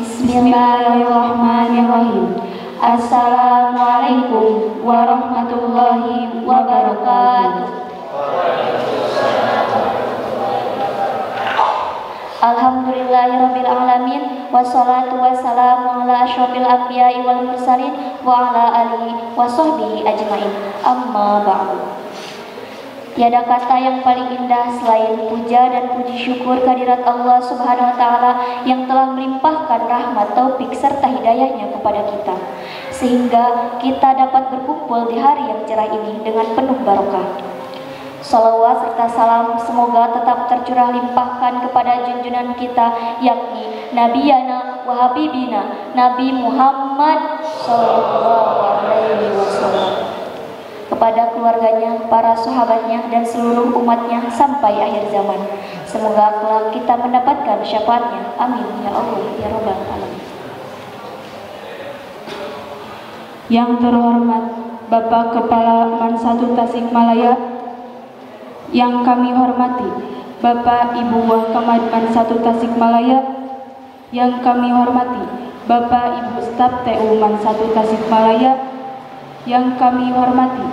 Bismillahirrahmanirrahim. Assalamualaikum warahmatullahi wabarakatuh. Alhamdulillahirabbil alamin wassalatu wassalamu ala asyrofil anbiya'i wal mursalin wa ala alihi wa sahbihi ajmain. Amma ba'du. Tiada kata yang paling indah selain puja dan puji syukur kehadirat Allah Subhanahu wa taala yang telah melimpahkan rahmat taufik serta hidayahnya kepada kita sehingga kita dapat berkumpul di hari yang cerah ini dengan penuh barokah. Salawat serta salam semoga tetap tercurah limpahkan kepada junjungan kita yakni Nabi Yana wa Habibina Nabi Muhammad Sallallahu Alaihi Wasallam kepada keluarganya, para sahabatnya, dan seluruh umatnya sampai akhir zaman. Semoga kelak kita mendapatkan syafaatnya. Amin ya Allah ya Rabbal Alamin. Yang terhormat Bapak Kepala Mansatu Tasikmalaya yang kami hormati Bapak Ibu Wahkamad Mansatu Tasikmalaya Yang kami hormati Bapak Ibu Staf TU Mansatu Tasikmalaya Yang kami hormati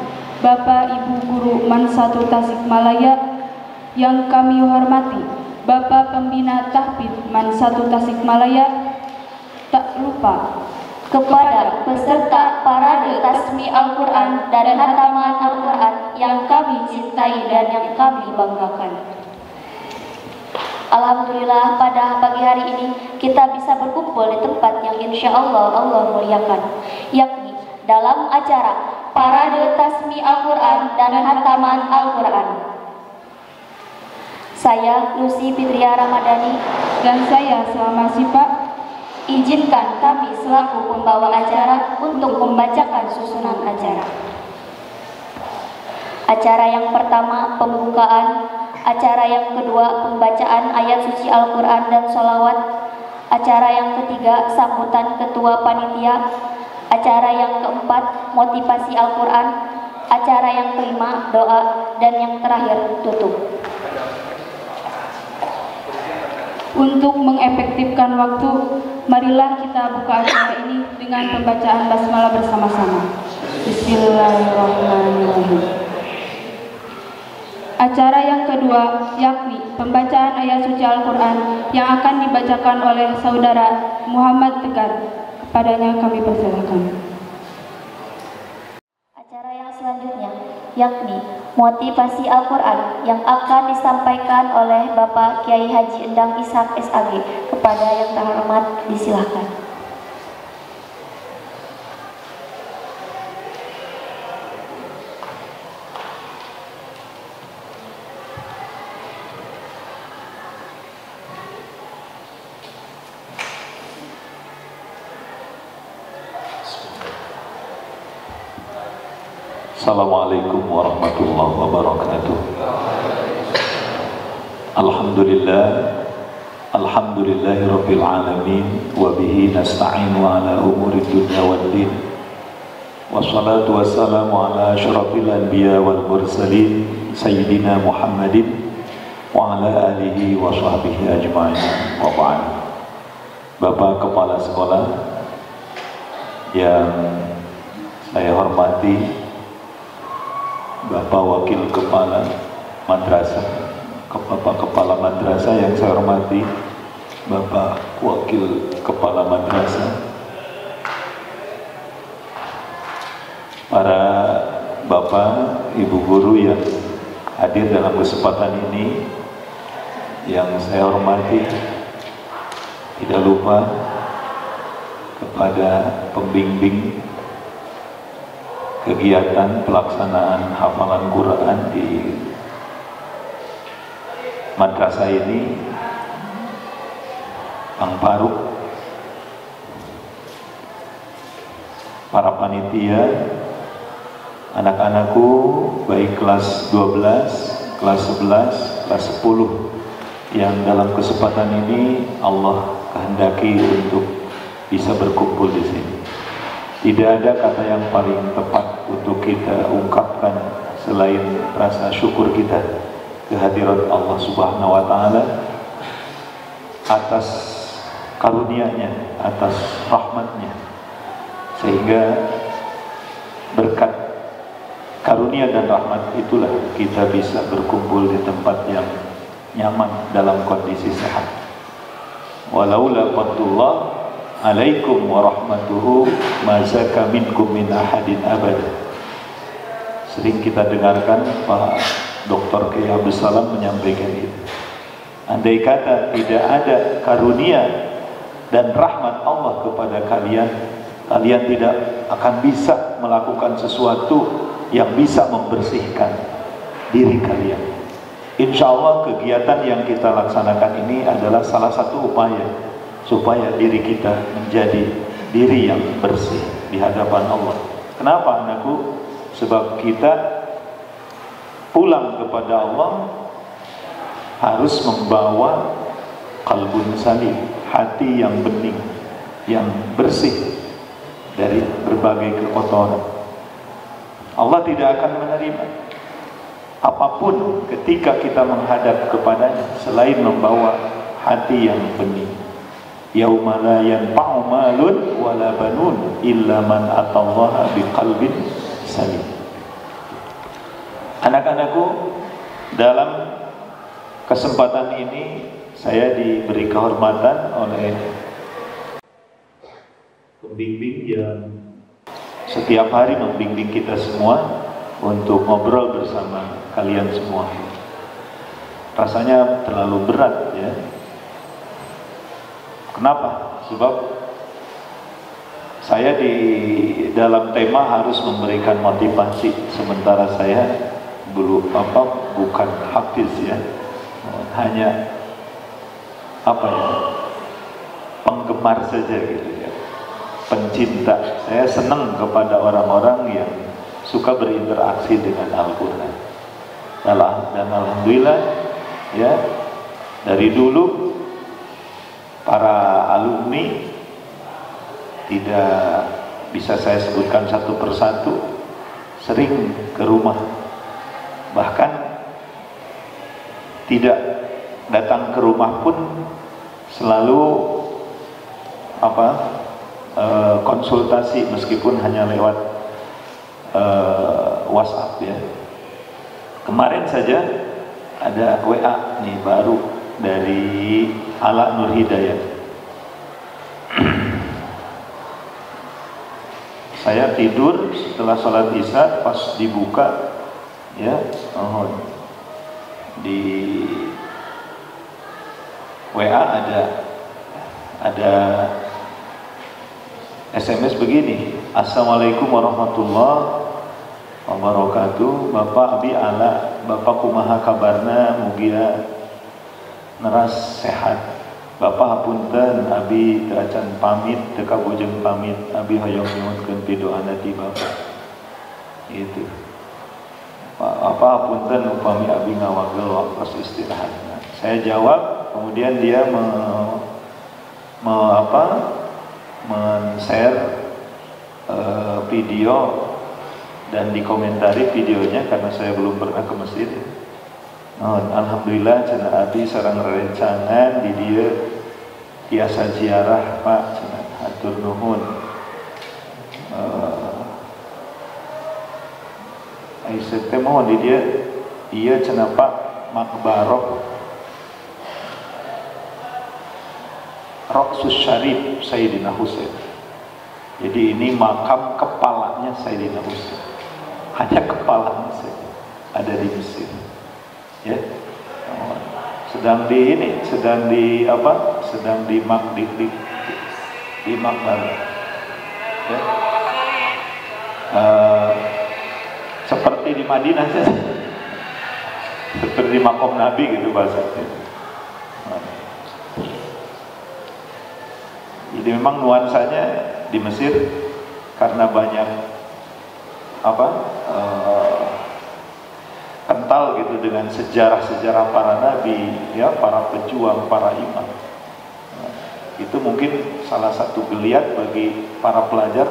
Bapak Ibu Guru Mansatu Tasikmalaya Yang kami hormati Bapak Pembina Tahfidz Mansatu Tasikmalaya Tak lupa kepada peserta parade tasmi Al-Quran dan hataman Al-Quran yang kami cintai dan yang kami banggakan. Alhamdulillah pada pagi hari ini kita bisa berkumpul di tempat yang insya Allah Allah muliakan, yakni dalam acara parade tasmi Al-Quran dan hataman Al-Quran. Saya Lucy Fitria Ramadhani dan saya Selama Sipa Izinkan kami selaku pembawa acara untuk membacakan susunan acara. Acara yang pertama pembukaan, acara yang kedua pembacaan ayat suci Al-Quran dan sholawat, acara yang ketiga sambutan ketua panitia, acara yang keempat motivasi Al-Quran, acara yang kelima doa, dan yang terakhir tutup. Untuk mengefektifkan waktu, marilah kita buka acara ini dengan pembacaan basmalah bersama-sama. Bismillahirrahmanirrahim. Acara yang kedua yakni pembacaan ayat suci Al-Quran yang akan dibacakan oleh saudara Muhammad Tegar. Kepadanya kami persilakan. Acara yang selanjutnya yakni motivasi Al-Quran yang akan disampaikan oleh Bapak Kiai Haji Endang Ishak SAG kepada yang terhormat disilahkan. Assalamualaikum warahmatullahi wabarakatuh Alhamdulillah Alhamdulillahi rabbil alamin Wa bihi nasta'inu ala umuri dunia wal din. Wassalatu wassalamu ala ashrafil anbiya wal mursalin Sayyidina Muhammadin Wa ala alihi wa sahbihi ajma'in. Wa ba'an Bapak Kepala Sekolah Yang saya hormati Bapak Wakil Kepala Madrasah, Bapak Kepala Madrasah yang saya hormati, Bapak Wakil Kepala Madrasah, para Bapak, Ibu Guru yang hadir dalam kesempatan ini, yang saya hormati, tidak lupa kepada pembimbing kegiatan pelaksanaan hafalan Quran di madrasah ini Bang Faruk para panitia anak-anakku baik kelas 12 kelas 11 kelas 10 yang dalam kesempatan ini Allah kehendaki untuk bisa berkumpul di sini. Tidak ada kata yang paling tepat untuk kita ungkapkan selain rasa syukur kita kehadiran Allah Subhanahu wa taala atas karunia-Nya, atas rahmatnya. Sehingga berkat karunia dan rahmat itulah kita bisa berkumpul di tempat yang nyaman dalam kondisi sehat. Walaula fadlullah alaikum warahmatuhu mazaka minkum min ahadin abada. Sering kita dengarkan Pak Dr. Kiai Abdul Salam menyampaikan itu. Andai kata tidak ada karunia dan rahmat Allah kepada kalian, kalian tidak akan bisa melakukan sesuatu yang bisa membersihkan diri kalian. Insya Allah kegiatan yang kita laksanakan ini adalah salah satu upaya supaya diri kita menjadi diri yang bersih di hadapan Allah. Kenapa anakku? Sebab kita pulang kepada Allah harus membawa kalbun salim, hati yang bening, yang bersih dari berbagai kekotoran. Allah tidak akan menerima apa pun ketika kita menghadap kepadanya selain membawa hati yang bening yauma la yanfa'u malun wala banun illa man atallaha biqalbin salim anak-anakku dalam kesempatan ini saya diberi kehormatan oleh pembimbing yang setiap hari membimbing kita semua untuk ngobrol bersama kalian semua. Rasanya terlalu berat ya. Kenapa? Sebab saya di dalam tema harus memberikan motivasi sementara saya belum apa bukan hafiz ya. Hanya apa ya? penggemar saja gitu ya. Pencinta. Saya senang kepada orang-orang yang suka berinteraksi dengan Al-Quran dan Alhamdulillah ya dari dulu para alumni tidak bisa saya sebutkan satu persatu sering ke rumah bahkan tidak datang ke rumah pun selalu apa eh, konsultasi meskipun hanya lewat uh, WhatsApp ya. Kemarin saja ada WA nih baru dari Ala Nur Hidayat. Saya tidur setelah sholat isya pas dibuka ya oh, di WA ada ada SMS begini Assalamualaikum warahmatullahi wabarakatuh. Bapak Abi Ala Bapak kumaha kabarna? Mugia neras sehat. Bapak hapunten Abi teracan pamit teka bojeng pamit. Abi hoyong nyuhunkeun pidoana ti Bapak. Itu apa hapunten upami Abi ngawagel waktu istirahat saya jawab kemudian dia me, me apa men-share uh, video dan dikomentari videonya karena saya belum pernah ke masjid. Oh, Alhamdulillah cina abi sarang rencangan di dia biasa ziarah Pak cina atur nuhun. Uh, Aisyah teh di dia iya cina Pak makbarok Roksus Syarif Sayyidina Husain. Jadi ini makam kepalanya Sayyidina Husain. Hanya kepalanya saja ada di Mesir. Ya. Sedang di ini, sedang di apa? Sedang di mak di di, di makbar. Ya. Uh, seperti di Madinah saja. Seperti di makom Nabi gitu bahasanya. Jadi memang nuansanya di Mesir karena banyak apa uh, kental gitu dengan sejarah-sejarah para nabi, ya para pejuang, para imam. Nah, itu mungkin salah satu geliat bagi para pelajar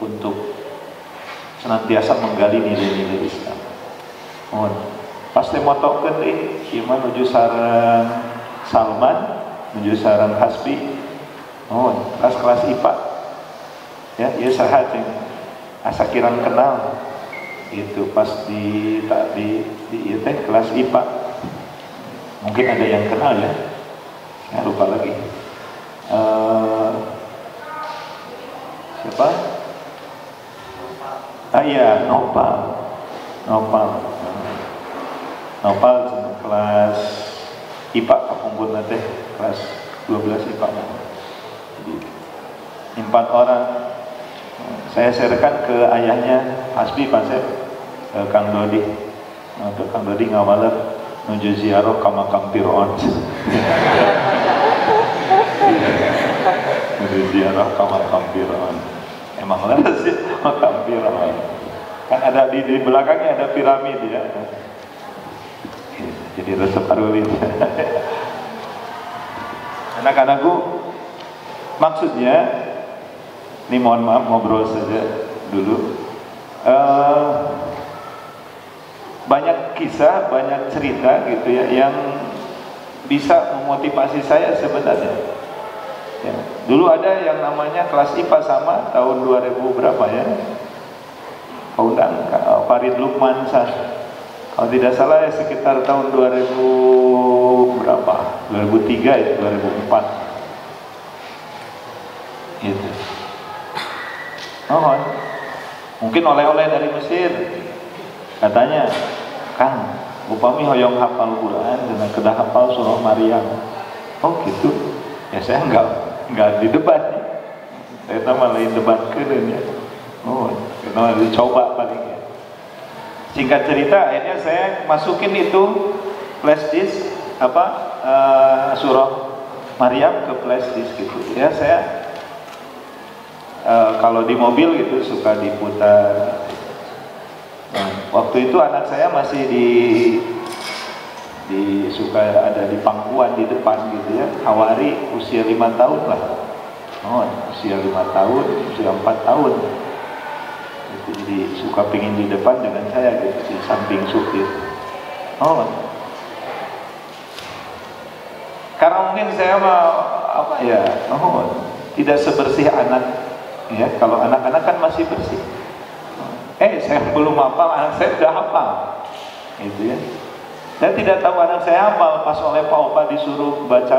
untuk senantiasa menggali nilai-nilai Islam. Mohon. Pasti motokeun deui, ieu menuju sareng Salman menuju sarang hasbi oh kelas-kelas IPA ya ya sahat yang asa kirang kenal. Itu pas di tak di di kelas IPA mungkin ada yang kenal ya. Saya lupa lagi. Uh, siapa? Ah iya Nopal. Nopal. Nopal kelas IPA kapungkur teh kelas 12 IPA empat orang. Saya serahkan ke ayahnya Hasbi Pasep ke Kang Dodi. Nah, ke Kang Dodi ngawaler menuju ziarah ke makam Fir'aun. Menuju ziarah ke makam Fir'aun. Emang lah sih makam Fir'aun? Kan ada di, di belakangnya ada piramid ya. Jadi resep arulit anak-anakku maksudnya ini mohon maaf ngobrol saja dulu. Uh, banyak kisah banyak cerita gitu ya yang bisa memotivasi saya sebenarnya. Ya. dulu ada yang namanya kelas IPA sama tahun 2000 berapa ya? Undang Farid Lukman sah. Kalau tidak salah ya sekitar tahun 2000 berapa? 2003 ya 2004 gitu oh mungkin oleh-oleh dari Mesir. Katanya Kang upami hoyong hafal Quran dengan kedah hafal surah Maryam. Oh gitu? Ya saya enggak enggak di debat ya. saya lain debat keren ya oh kita dicoba paling ya. Singkat cerita akhirnya saya masukin itu flash disk apa uh, surah Maryam ke flash disk gitu. Ya saya uh, kalau di mobil gitu suka diputar. Nah, waktu itu anak saya masih di di suka ada di pangkuan di depan gitu ya. Hawari usia lima tahun lah. Oh usia lima tahun usia empat tahun. Jadi suka pingin di depan dengan saya gitu di samping supir. Oh. Karena mungkin saya mau apa ya oh tidak sebersih anak ya kalau anak-anak kan masih bersih eh saya belum hafal anak saya sudah hafal gitu ya saya tidak tahu anak saya hafal pas oleh Pak Opa disuruh baca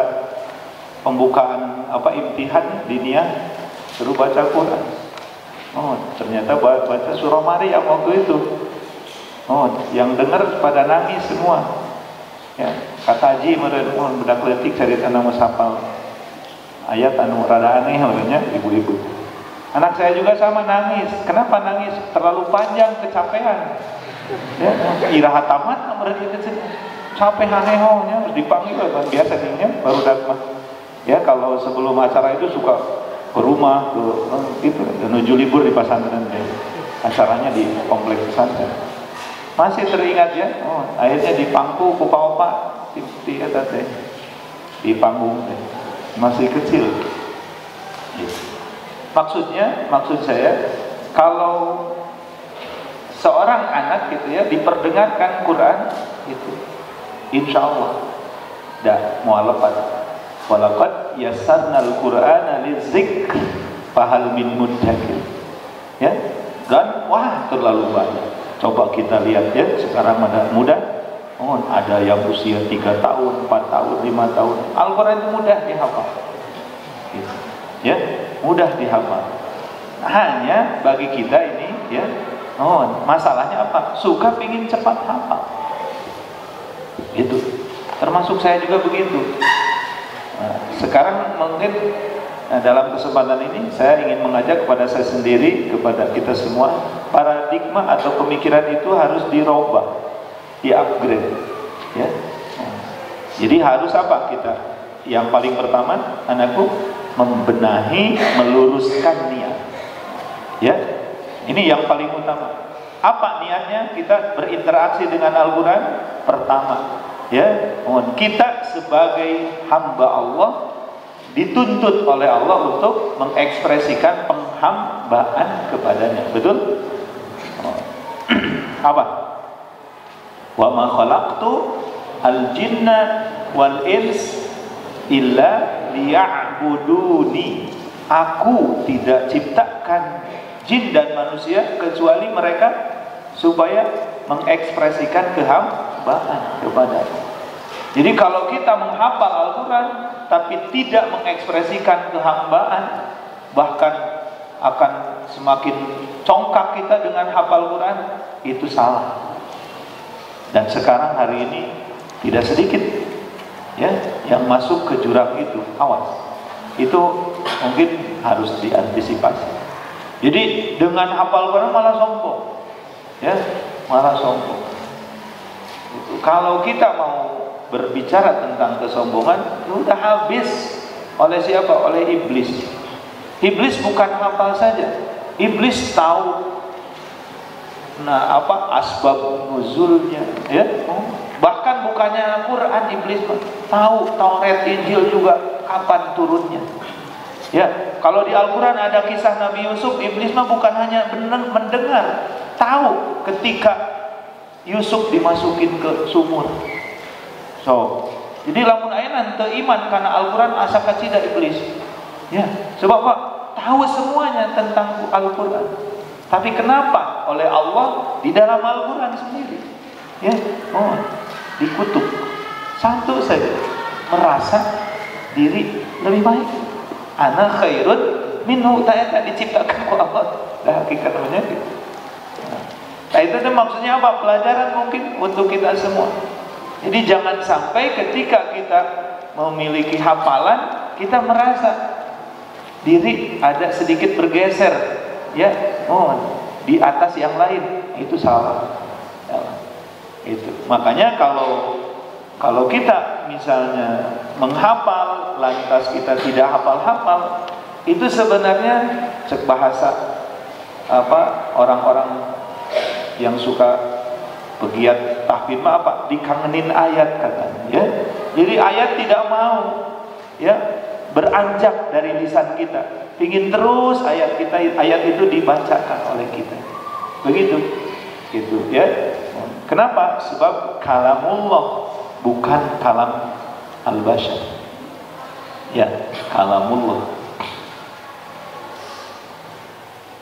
pembukaan apa imtihan dinia suruh baca Quran Oh, ternyata baca surah Maryam waktu itu. Oh, yang dengar pada nangis semua. Ya, kata Haji mohon budak leutik cari tanah musapal. Ayat anu rada aneh meureunnya ibu-ibu. Anak saya juga sama nangis. Kenapa nangis? Terlalu panjang kecapean. Ya, iraha tamat itu capek hanehonya harus dipanggil kan biasa nih baru datang. Ya, kalau sebelum acara itu suka ke rumah ke itu menuju libur di pesantren ya. acaranya di kompleks pesantren masih teringat ya oh, akhirnya di pangku kupa opa di, di, di, di panggung ya. masih kecil ya. Maksudnya maksud saya kalau seorang anak gitu ya diperdengarkan Quran itu insya Allah dah mualafat Walaqad yassarnal Qur'ana lizikr fahal min muddakir. Ya. Dan wah terlalu banyak. Coba kita lihat ya sekarang ada muda Oh, ada yang usia 3 tahun, 4 tahun, 5 tahun. Al-Quran itu mudah dihafal. Gitu. Ya, mudah dihafal. Hanya bagi kita ini ya, oh, masalahnya apa? Suka pingin cepat hafal. Itu. Termasuk saya juga begitu. Nah, sekarang mungkin nah, dalam kesempatan ini saya ingin mengajak kepada saya sendiri, kepada kita semua, paradigma atau pemikiran itu harus dirubah, di-upgrade. Ya. jadi harus apa kita? Yang paling pertama, anakku membenahi, meluruskan niat. Ya, ini yang paling utama. Apa niatnya? Kita berinteraksi dengan Al-Quran. Pertama, ya kita sebagai hamba Allah dituntut oleh Allah untuk mengekspresikan penghambaan kepadanya betul apa wa ma khalaqtu al jinna wal ins illa liya'buduni aku tidak ciptakan jin dan manusia kecuali mereka supaya mengekspresikan kehambaan kepada jadi kalau kita menghafal Al-Quran tapi tidak mengekspresikan kehambaan bahkan akan semakin congkak kita dengan hafal Quran itu salah. Dan sekarang hari ini tidak sedikit ya yang masuk ke jurang itu. Awas itu mungkin harus diantisipasi. Jadi dengan hafal Quran malah sombong. Ya malah sombong. Kalau kita mau berbicara tentang kesombongan sudah habis. Oleh siapa? Oleh iblis. Iblis bukan hafal saja. Iblis tahu. Nah apa asbab nuzulnya? Ya bahkan bukannya Al-Quran iblis tahu Taurat Injil juga kapan turunnya. Ya kalau di Al-Quran ada kisah Nabi Yusuf iblis mah bukan hanya benar mendengar tahu ketika Yusuf dimasukin ke sumur. So jadi lamun ayat iman karena Al-Quran asa kacida iblis. Ya sebab Pak tahu semuanya tentang Al-Quran. Tapi kenapa? Oleh Allah di dalam Al-Quran sendiri? Ya, oh, dikutuk. Satu saja merasa diri lebih baik. Anak khairun minhu tak diciptakan oleh Allah. Dah hakikat namanya Nah, itu tuh maksudnya apa? Pelajaran mungkin untuk kita semua. Jadi jangan sampai ketika kita memiliki hafalan, kita merasa diri ada sedikit bergeser, ya oh di atas yang lain itu salah itu makanya kalau kalau kita misalnya menghafal lantas kita tidak hafal-hafal itu sebenarnya cek bahasa apa orang-orang yang suka pegiat tahfidz apa dikangenin ayat katanya ya. Jadi ayat tidak mau ya beranjak dari lisan kita. Ingin terus ayat kita ayat itu dibacakan oleh kita. Begitu gitu ya. Kenapa? Sebab kalamullah bukan kalam al-bashar. Ya kalamullah.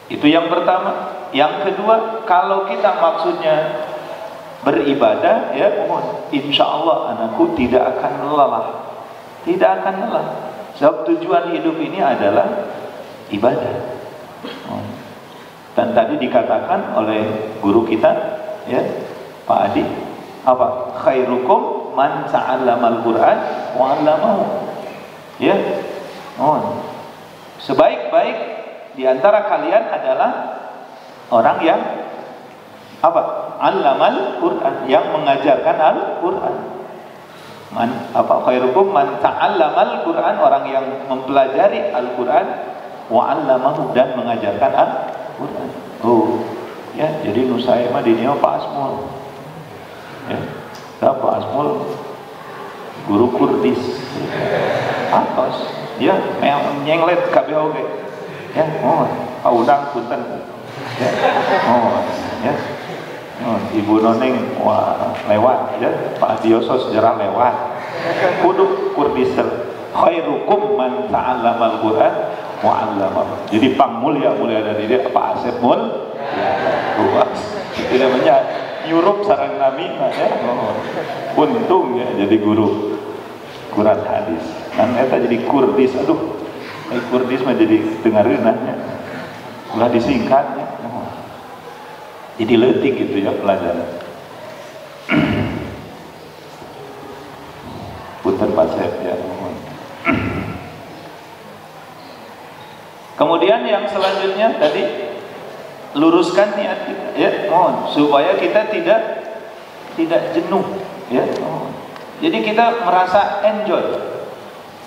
Itu yang pertama. Yang kedua kalau kita maksudnya beribadah ya mohon insya Allah anakku tidak akan lelah. Tidak akan lelah. Sebab tujuan hidup ini adalah ibadah. Dan tadi dikatakan oleh guru kita, ya, Pak Adi, apa? Khairukum man al Qur'an wa 'allamahu. Ya. Oh. Sebaik-baik di antara kalian adalah orang yang apa? Allamal Qur'an, yang mengajarkan Al-Qur'an. Man, apa khairukum man ta'allamal Qur'an, orang yang mempelajari Al-Qur'an wa'allamahu dan mengajarkan Al-Quran. Oh, ya, jadi Nusaya mah di Pak Asmul. Ya, Pak Asmul guru Kurdis. Atas, ya, yang nyenglet KBOG. Ya, oh, Udang punten. Ya, oh, ya. Oh, Ibu Noneng wah lewat ya Pak Dioso sejarah lewat kudu kurdis khairukum man ta'allama al-Qur'an mu'allamah. Jadi pang mulia mulia dari dia Pak Asep mul luas. Tidak banyak nyurup sarang nami ya. Oh, untung ya jadi guru Quran hadis. Dan eta jadi kurdis. Aduh, eh, kurdis mah jadi dengerin nanya. Ulah disingkatnya. Oh. Jadi letik gitu ya pelajaran. Punten Pak ya. Kemudian yang selanjutnya tadi luruskan niat kita ya mohon supaya kita tidak tidak jenuh ya mohon. Jadi kita merasa enjoy.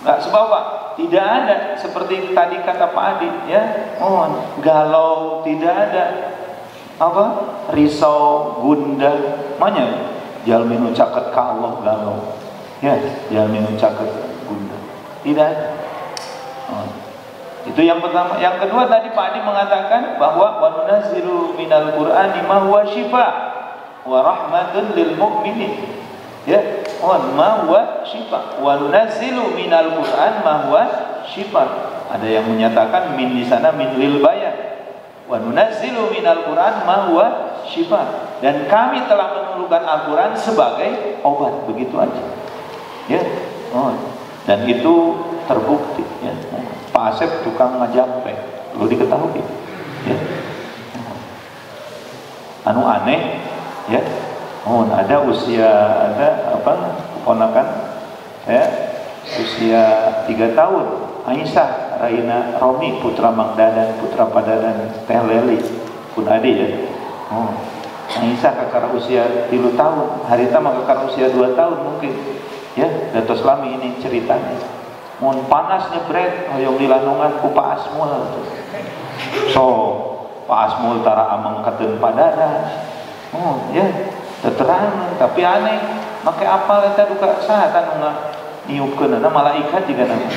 Enggak sebab apa? Tidak ada seperti tadi kata Pak Adi ya mohon galau tidak ada apa risau gundah mana jalmin caket kalau galau ya jalmin caket gundah tidak ada mohon. Itu yang pertama. Yang kedua tadi Pak Adi mengatakan bahwa wa nunazzilu minal Qur'ani ma huwa syifa wa rahmatun lil mu'minin. Ya, oh ma huwa syifa wa nunazzilu minal qur'an ma huwa syifa ada yang menyatakan min di sana min lil bayan. Nunazzilu minal qur'an ma huwa syifa dan kami telah menurunkan Al-Qur'an sebagai obat. Begitu aja. Ya oh dan itu terbukti ya Pak Asep tukang ngajampe perlu diketahui. Ya. Anu aneh ya. Oh ada usia ada apa keponakan saya usia tiga tahun. Aisyah Raina Romi putra Mangdadan putra Padadan Teh Leli. Pun ada ya. Oh Aisyah kakak usia tiga tahun. Harita mah kakak usia dua tahun mungkin. Ya Dato Lami ini ceritanya mohon panas nyebret hoyong dilanungan ku Pak Asmul. So Pak Asmul tara ameng katen Padadan oh ya terang tapi aneh make apa eta duka saha kan nggak niupkeun na malaikat juga nama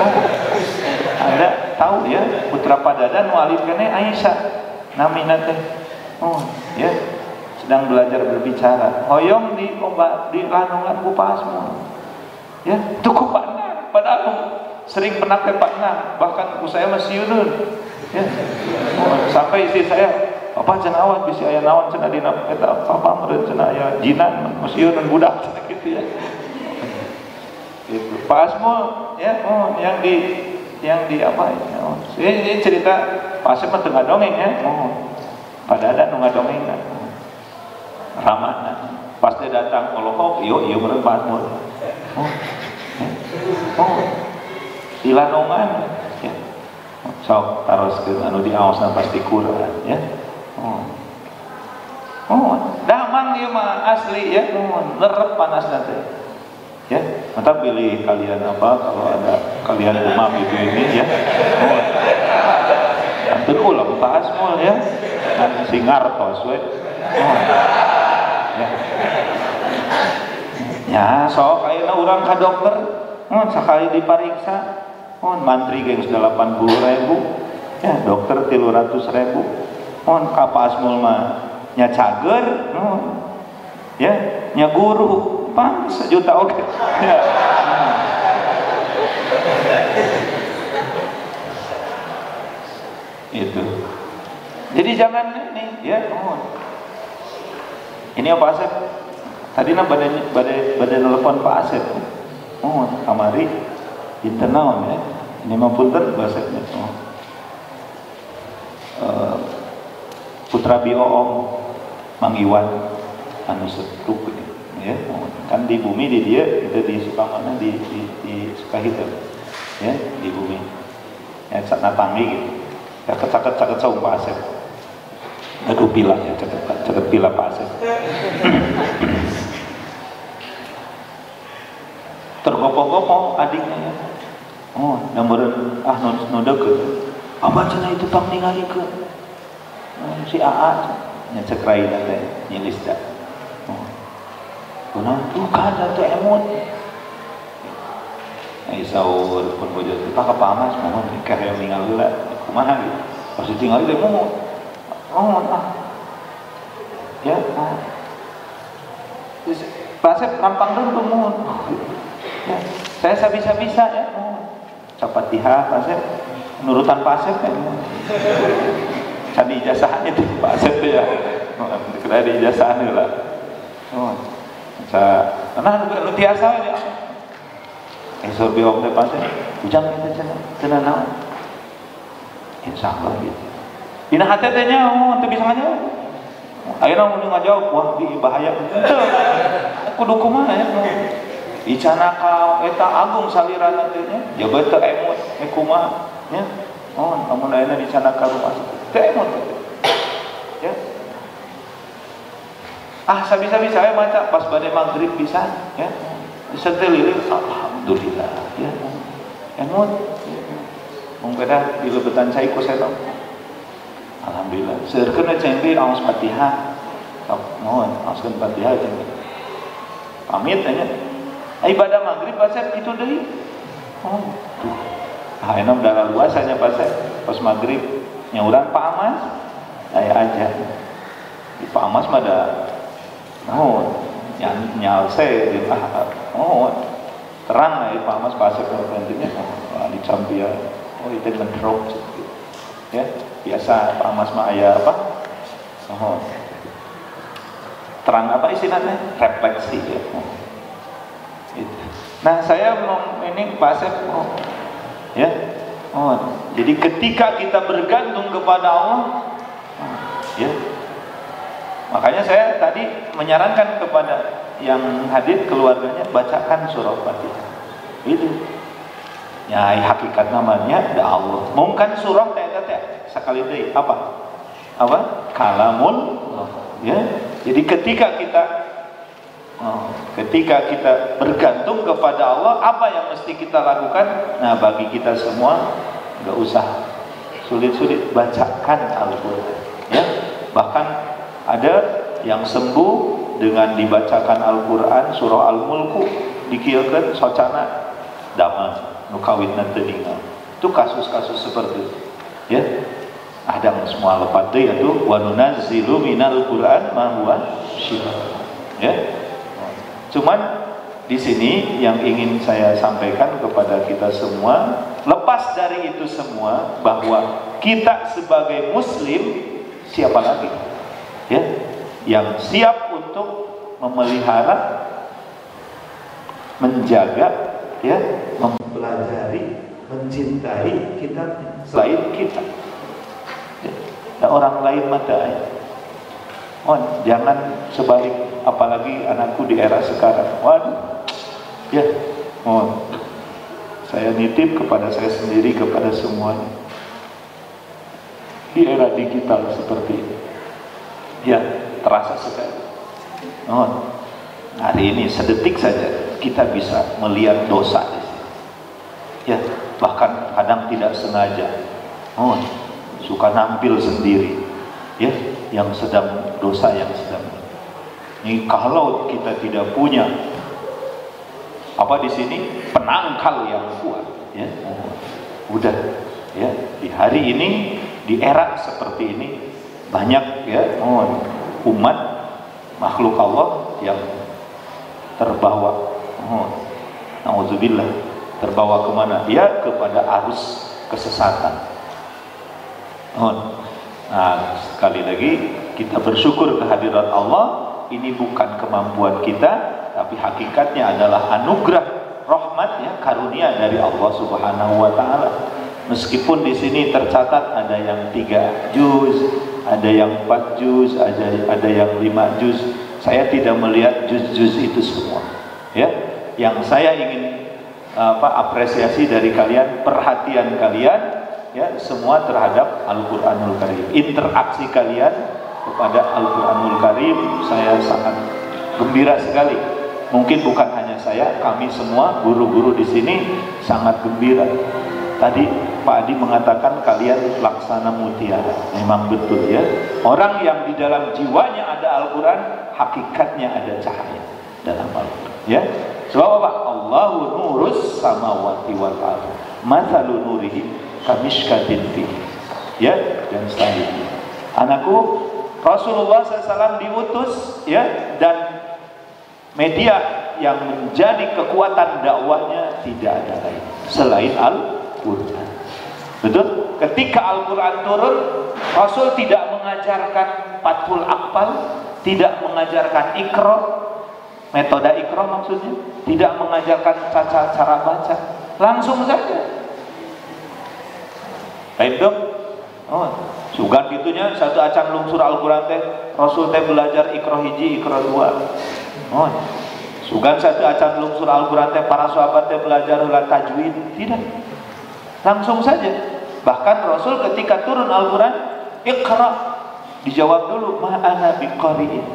oh, anda tahu ya putra padadan nu alif kene Aisyah namina teh. Oh ya sedang belajar berbicara. Hoyong di obat di lanungan ku pasmu ya cukup padahal sering pernah ke bahkan saya masih yunun. Ya. Oh, sampai istri saya apa cenah awan bisa aya naon cenah dina. Eta apa meureun cenah aya jinan musiun budak. Cenah gitu ya. Gitu. Pak Asmul ya oh yang di yang di apa ya oh, ini, ini cerita Pak Asmul tengah dongeng ya. Oh pada ada nu ngadongeng kan ramana pas dia datang kalau iyo meureun Pak Asmul oh ya. oh dilanongan ya sok taroskeun anu diaosna pasti Quran ya Oh. Oh, damang ieu mah asli ya, oh, lerep panas nanti. Ya, mantap pilih kalian apa kalau ada kalian demam itu ini ya. Oh. Antun ulah Pak Asmul ya. Dan singartos we. Oh. Ya. Ya, sok ayeuna urang ka dokter, oh, sekali dipariksa, oh, mantri geng sudah 80 ribu, ya dokter tilu ratus ribu, mohon kapasmul mah nya cager. No. ya nya guru. Pan sejuta oke. Okay. ya. itu. Jadi jangan ini ya mohon ini apa Asep? Tadi nah badai badai badai nelfon Pak Asep mohon kamari internal ya. Mah punten bahasanya oh. Uh, putra Om Mang Iwan. Anu setruk ya. Kan di bumi di dia itu di Sukamana di di, di ya di bumi. Ya saat natangi gitu. Ya kecaket caket saung Pak Asep. Aduh pila ya caket caket pila Pak Asep tergopoh-gopoh adiknya ya. Oh nomor ah nodok apa cina itu tang ningali ke? Si AA nya cek raina teh nyilis da oh. Kuna bukan satu emot. Ai saur pun bojo. Pak ka pamas mohon karya ningal heula kumaha gitu pas tinggal teh mau oh ah ya ah Pasep rampang dulu mohon ya, saya sabisa-bisa ya oh. Capatiha pasep nurutan pasep ya. Cari ijazah itu Pak Asep ya. Kira ada ijazah lah oh sa nah lu tiasa ya eh so biom teh pas ujang kita cenah cenah naon? Insyaallah gitu. Dina hati teh oh teu bisa ngajawab ayeuna mun ngajawab wah di bahaya. Kudu kumaha ya Icana ka eta agung teu emot kumaha nya? Oh amun ayeuna dicana ka rumah Demon ya. Ah bisa saya baca pas badai maghrib bisa ya. Setelilin alhamdulillah. Ya. Emot. Mungkin di lebetan saya ikut saya alhamdulillah. Sekarang cengli awas fatihah mohon awaskan fatihah cengli pamit aja ibadah maghrib pas itu deh. Oh ah enak udah luasanya pas pas maghrib nyauran Pak Amas saya aja. Di Pak Amas mah ada oh yang nyalse gitu ah, oh terang lah ya Pak Mas pasir nantinya oh, di Cambia oh itu gitu. ya biasa Pak Mas mah ayah apa? Oh. Terang apa istilahnya? Refleksi ya. Nah saya ini Pak Asep oh, ya oh jadi ketika kita bergantung kepada Allah ya Makanya saya tadi menyarankan kepada yang hadir keluarganya bacakan surah Fatihah. Itu. Ya hakikat namanya ada Allah. Mungkin surah teh teh sekali deh apa? Apa? Kalamul ya. Jadi ketika kita ketika kita bergantung kepada Allah, apa yang mesti kita lakukan? Nah, bagi kita semua nggak usah sulit-sulit bacakan Al-Qur'an ya. Bahkan ada yang sembuh dengan dibacakan Al-Quran surah Al-Mulku dikirakan socana nukawit telinga itu kasus-kasus seperti itu ya ada semua lepat itu wa nunazzilu minal Quran ma huwa ya cuman di sini yang ingin saya sampaikan kepada kita semua lepas dari itu semua bahwa kita sebagai muslim siapa lagi? Ya yang siap untuk memelihara menjaga ya mempelajari mencintai kita selain kita. Ya, orang lain mata oh jangan sebalik apalagi anakku di era sekarang. Waduh. Ya oh saya nitip kepada saya sendiri kepada semuanya. Di era digital seperti ini ya terasa sekali. Oh, hari ini sedetik saja kita bisa melihat dosa ya bahkan kadang tidak sengaja. Oh, suka nampil sendiri ya yang sedang dosa yang sedang ini kalau kita tidak punya apa di sini? Penangkal yang kuat ya. Udah ya. Di hari ini di era seperti ini banyak ya umat makhluk Allah yang terbawa. Nauzubillah terbawa ke mana? Dia kepada arus kesesatan. Nah sekali lagi kita bersyukur kehadiran Allah ini bukan kemampuan kita tapi hakikatnya adalah anugerah rahmat ya karunia dari Allah Subhanahu wa taala meskipun di sini tercatat ada yang tiga juz ada yang empat juz, ada ada yang lima juz. Saya tidak melihat juz-juz itu semua. Ya, yang saya ingin apa apresiasi dari kalian, perhatian kalian, ya semua terhadap Al-Quranul Karim. Interaksi kalian kepada Al-Quranul Karim, saya sangat gembira sekali. Mungkin bukan hanya saya, kami semua guru-guru di sini sangat gembira. Tadi Pak Adi mengatakan kalian laksana mutiara. Memang betul ya. Orang yang di dalam jiwanya ada Al-Quran, hakikatnya ada cahaya dalam Al-Quran. Ya. Sebab apa? Allahu nurus samawati wal ardh. Mathalu nurihi kamishkatin fi. Ya, dan selanjutnya. Anakku, Rasulullah SAW diutus ya dan media yang menjadi kekuatan dakwahnya tidak ada lain selain Al-Quran. Betul? Ketika Al-Quran turun, Rasul tidak mengajarkan patul akpal, tidak mengajarkan ikro, metode ikro maksudnya, tidak mengajarkan cara, cara baca, langsung saja. Baik dong? Oh, sugan gitunya satu acan lungsur Al-Quran teh, Rasul teh belajar ikro hiji, ikro dua. Oh, sugan satu acan lungsur Al-Quran teh para sahabat teh belajar ulah tajwid, tidak. Langsung saja Bahkan Rasul ketika turun Al-Quran, Iqra. Dijawab dulu, ma'ana biqari'in.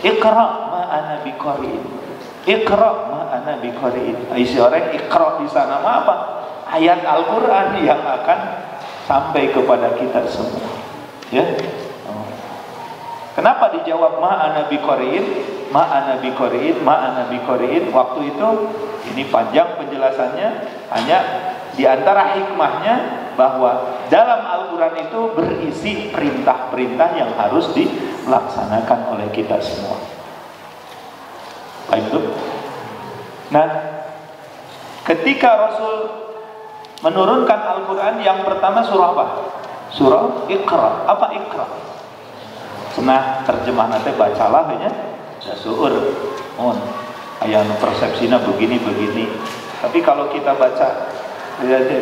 Iqra ma'ana biqari'in. Iqra ma'ana biqari'in. Isi orang Iqra di sana ma apa? Ayat Al-Quran yang akan sampai kepada kita semua. Ya. Kenapa dijawab ma'ana biqari'in? Ma'ana biqari'in, ma'ana biqari'in. Waktu itu ini panjang penjelasannya hanya di antara hikmahnya bahwa dalam Al-Quran itu berisi perintah-perintah yang harus dilaksanakan oleh kita semua. Nah, ketika Rasul menurunkan Al-Quran yang pertama surah apa? Surah Iqra. Apa Iqra? Nah, terjemah nanti bacalah ya. Suur. Oh, ayat persepsinya begini-begini. Tapi kalau kita baca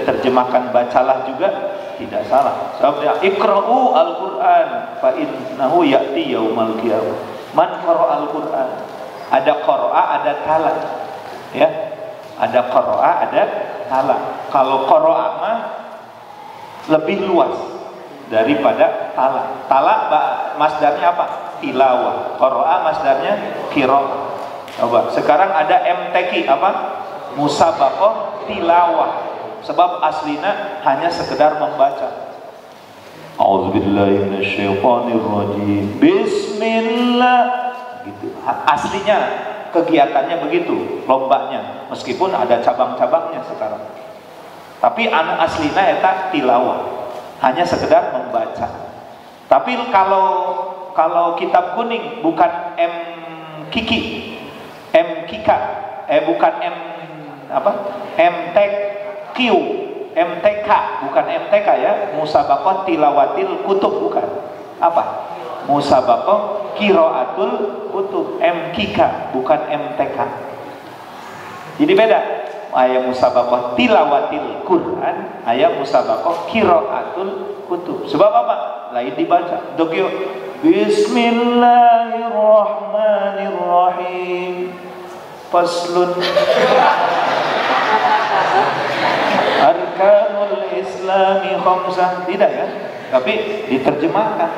terjemahkan bacalah juga tidak salah. Sebabnya Iqra'u Al-Qur'an fa innahu ya'ti yaumal qiyamah. Man Al-Qur'an. Ada qara'a, ada tala. Ya. Ada qara'a, ada tala. Kalau qara'a mah lebih luas daripada tala. Tala masdarnya apa? Tilawah. Qara'a masdarnya qira'ah. Coba, sekarang ada MTQ apa? Musabaqah tilawah. Sebab aslinya hanya sekedar membaca. Minasyaitonirrajim. Bismillah. Gitu. Aslinya kegiatannya begitu, lombanya. Meskipun ada cabang-cabangnya sekarang. Tapi anu aslinya eta tilawah. Hanya sekedar membaca. Tapi kalau kalau kitab kuning bukan M Kiki, M Kika, eh bukan M apa? M Q MTK bukan MTK ya musabaqah tilawatil kutub bukan apa musabaqah kiraatul kutub MKK bukan MTK jadi beda. Ayat musabaqah tilawatil Quran ayat musabaqah kiraatul kutub. Sebab apa? Lain dibaca. Dokyo Bismillahirrahmanirrahim. Faslun. Arkanul islami khamsah. Tidak ya? Tapi diterjemahkan.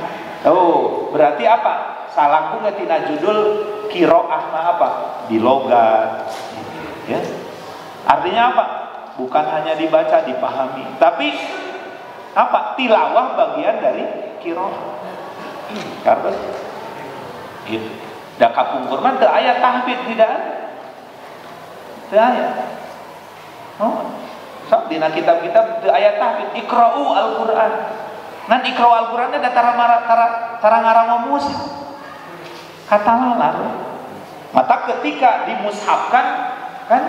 Oh berarti apa salahku tina judul kiroah apa? Di logat. Ya. Artinya apa? Bukan hanya dibaca dipahami. Tapi apa? Tilawah bagian dari kiroah. Karena itu dah kapungkur mah ayat tahbid tidak ada. Ayat oh So, dina kitab-kitab di ayat tahbid ikra'u Al-Qur'an. Nan ikra'u Al-Qur'an ada tara mara tara tara ngarang musa. Kata lalar. Mata ketika dimushafkan kan?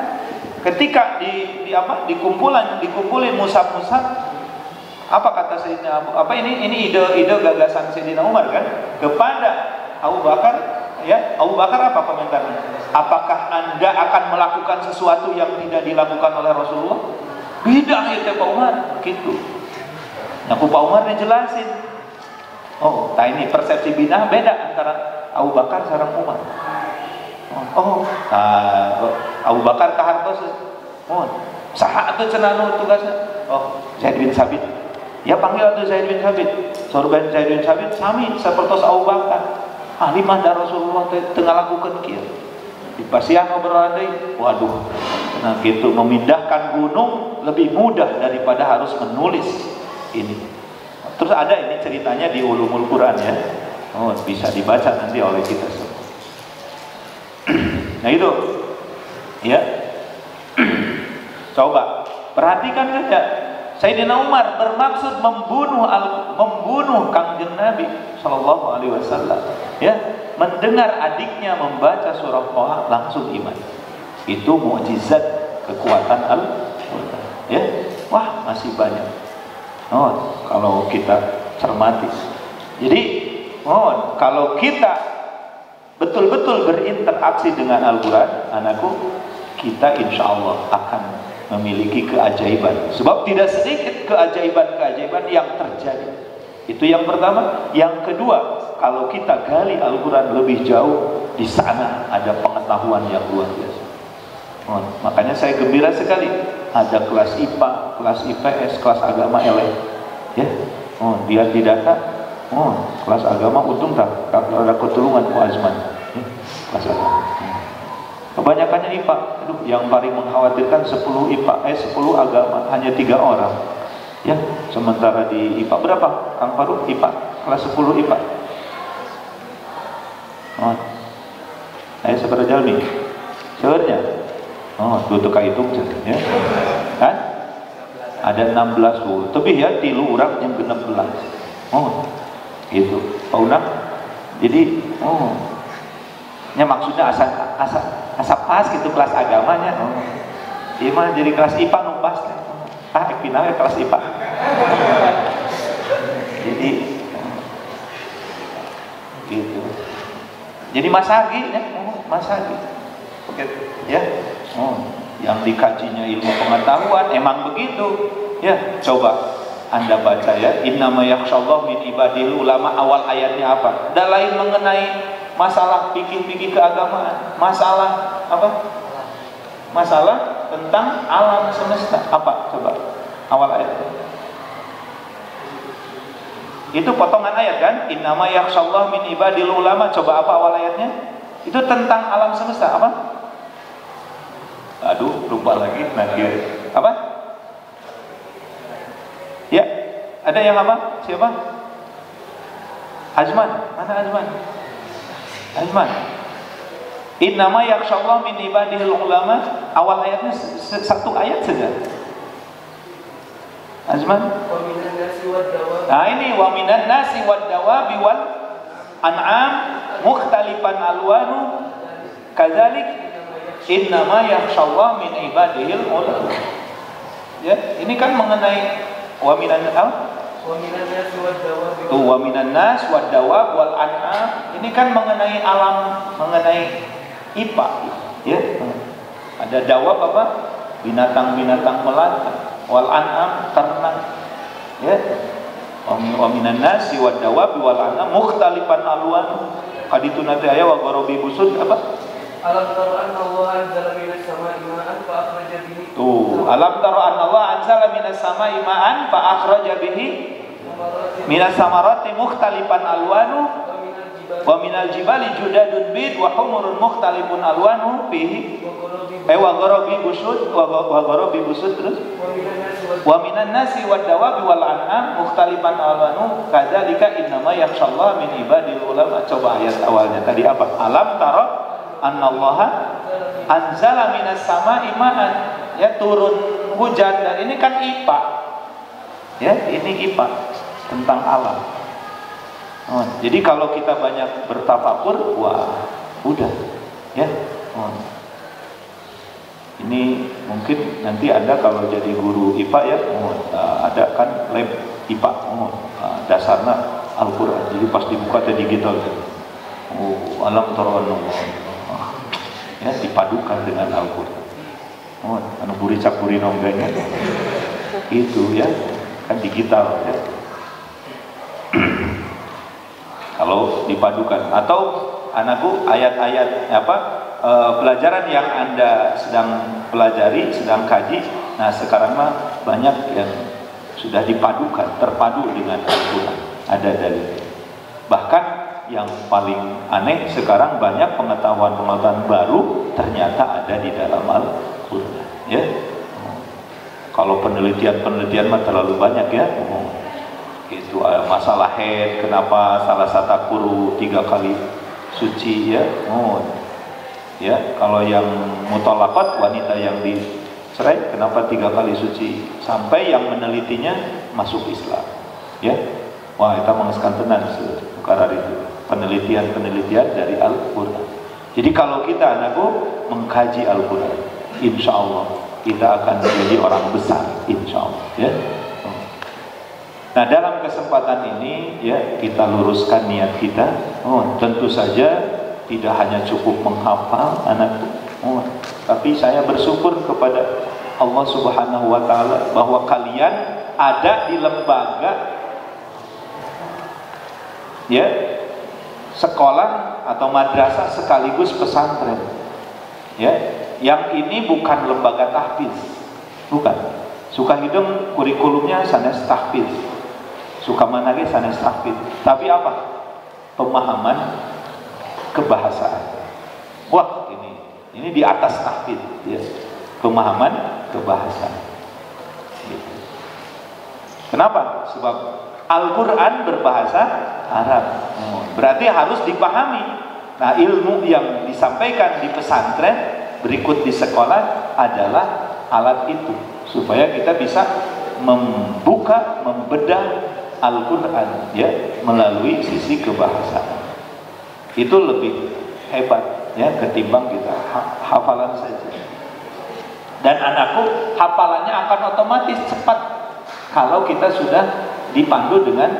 Ketika di, di apa? Dikumpulan dikumpulin mushaf-mushaf apa kata Sayyidina Abu apa ini? Ini ide-ide gagasan Sayyidina Umar kan? Kepada Abu Bakar ya? Abu Bakar apa komentarnya? Apakah anda akan melakukan sesuatu yang tidak dilakukan oleh Rasulullah? Beda ya Pak Umar, gitu. Nah, Pak Umar dijelasin. Oh, nah ini persepsi bidah beda antara Abu Bakar sarang Umar. Oh, oh nah, Abu Bakar kahartos. Oh, saha atuh cenah tugasnya? Oh, Zaid bin Sabit. Ya panggil atuh Zaid bin Sabit. Sorban Zaid bin Sabit sami seperti Abu Bakar. Ahli mah Rasulullah tengah lakukan kieu. Di pasian obrolan. Waduh. Nah, gitu memindahkan gunung lebih mudah daripada harus menulis ini. Terus ada ini ceritanya di ulumul Quran ya. Oh, bisa dibaca nanti oleh kita semua. nah itu, ya. Coba perhatikan saja. Sayyidina Umar bermaksud membunuh al, membunuh Kangjeng Nabi Shallallahu Alaihi Wasallam. Ya, mendengar adiknya membaca surah Toha langsung iman. Itu mukjizat kekuatan al ya wah masih banyak oh kalau kita cermati jadi oh kalau kita betul-betul berinteraksi dengan Al-Quran anakku kita insya Allah akan memiliki keajaiban sebab tidak sedikit keajaiban-keajaiban yang terjadi itu yang pertama yang kedua kalau kita gali Al-Quran lebih jauh di sana ada pengetahuan yang luar biasa oh, makanya saya gembira sekali ada kelas IPA, kelas IPS, kelas agama LE. Ya. Oh, dia di data. Oh, kelas agama untung tak kalau ada ketulungan Pak Azman. Ya. Kelas agama. Hmm. Kebanyakannya IPA. Aduh, yang paling mengkhawatirkan 10 IPA, eh 10 agama hanya tiga orang. Ya, sementara di IPA berapa? Kang Faruk IPA kelas 10 IPA. Oh. Ayo seberapa jalmi? Sebenarnya Oh, itu tukar hitung ya. Kan? Ada 16 tuh. Tapi ya tilu orang yang 16. Oh. Gitu. Pak Unang. Jadi, oh. Ya maksudnya asal asal asap pas gitu kelas agamanya oh. iya mah jadi kelas IPA nupas ah final ya kelas IPA jadi gitu jadi masagi ya oh, masagi Oke, ya oh, yang dikajinya ilmu pengetahuan emang begitu ya coba anda baca ya. Innama yakhsyallahu min ibadil ulama. Awal ayatnya apa? Dan lain mengenai masalah pikir-pikir keagamaan. Masalah apa? Masalah tentang alam semesta. Apa? Coba. Awal ayat. Itu potongan ayat kan? Innama yakhsyallahu min ibadil ulama. Coba apa awal ayatnya? Itu tentang alam semesta. Apa? Aduh lupa lagi. Nanti apa ada yang apa? Siapa? Azman. Mana Azman? Azman. Innama yakhsyallahu min ibadihil ulama. Awal ayatnya satu ayat saja. Azman. Nah ini wa minan nasi wad dawabi wal an'am mukhtalifan alwanu kadzalik innama yakhsyallahu min ibadihil ulama. Ya, ini kan mengenai wa minan al Tuh wa minan nas wal an'am ini kan mengenai alam mengenai IPA ya. Ada dawab apa? Binatang-binatang melata wal an'am ternak ya. Wa minan nas wa dawab wal an'am mukhtalifan alwan. Aya wa busud apa? Alam taro anna Allah anzala minas sama'i ma'an fa akhraja bihi. Tuh, alam anna Allah anzala minas sama'i ma'an fa akhraja bihi minas samarati mukhtalifan alwanu wa minal jibali judadun bid wa humurun mukhtalifun alwanu fihi. Eh wa gharabi busud wa gharabi busud terus. Wa minan nasi wad dawabi wal an'am mukhtalifan alwanu. Kadzalika innama yakhshallaha min ibadil ulama. Coba ayat awalnya tadi apa? Alam taro annallaha anzala minas sama imaan ya turun hujan. Dan ini kan IPA. Ya ini IPA tentang alam. Oh, jadi kalau kita banyak bertafakur wah udah. Ya oh. ini mungkin nanti ada kalau jadi guru IPA ya oh, ada kan lab IPA. Oh, dasarnya Al-Quran. Jadi pas dibuka tadi digital oh, alam tarawih ya dipadukan dengan Al-Quran oh, anu buri capuri nongganya itu ya kan digital ya. Kalau dipadukan. Atau anakku ayat-ayat apa e, pelajaran yang anda sedang pelajari sedang kaji nah sekarang mah banyak yang sudah dipadukan terpadu dengan Al-Quran ada dari bahkan yang paling aneh sekarang banyak pengetahuan-pengetahuan baru ternyata ada di dalam Al-Quran ya. Kalau penelitian-penelitian mah terlalu banyak ya. Itu eh, masalah head kenapa salah satu kuru tiga kali suci ya. Ya. Kalau yang mutolakat wanita yang dicerai kenapa tiga kali suci? Sampai yang menelitinya masuk Islam ya. Wah kita mengeskan tenan sekarang itu penelitian-penelitian dari Al-Quran. Jadi kalau kita anakku mengkaji Al-Quran, insya Allah kita akan menjadi orang besar, insya Allah. Ya. Nah dalam kesempatan ini ya kita luruskan niat kita. Oh, tentu saja tidak hanya cukup menghafal anakku, oh, tapi saya bersyukur kepada Allah Subhanahu Wa Taala bahwa kalian ada di lembaga ya sekolah atau madrasah sekaligus pesantren. Ya, yang ini bukan lembaga tahfiz. Bukan. Suka hidung kurikulumnya sanes tahfiz. Suka manage sanes tahfiz. Tapi apa? Pemahaman kebahasaan. Wah, ini ini di atas tahfiz ya. Pemahaman kebahasaan. Gitu. Kenapa? Sebab Al-Quran berbahasa Arab. Berarti harus dipahami. Nah, ilmu yang disampaikan di pesantren berikut di sekolah adalah alat itu supaya kita bisa membuka, membedah Al-Quran ya melalui sisi kebahasaan. Itu lebih hebat ya ketimbang kita ha hafalan saja. Dan anakku hafalannya akan otomatis cepat kalau kita sudah dipandu dengan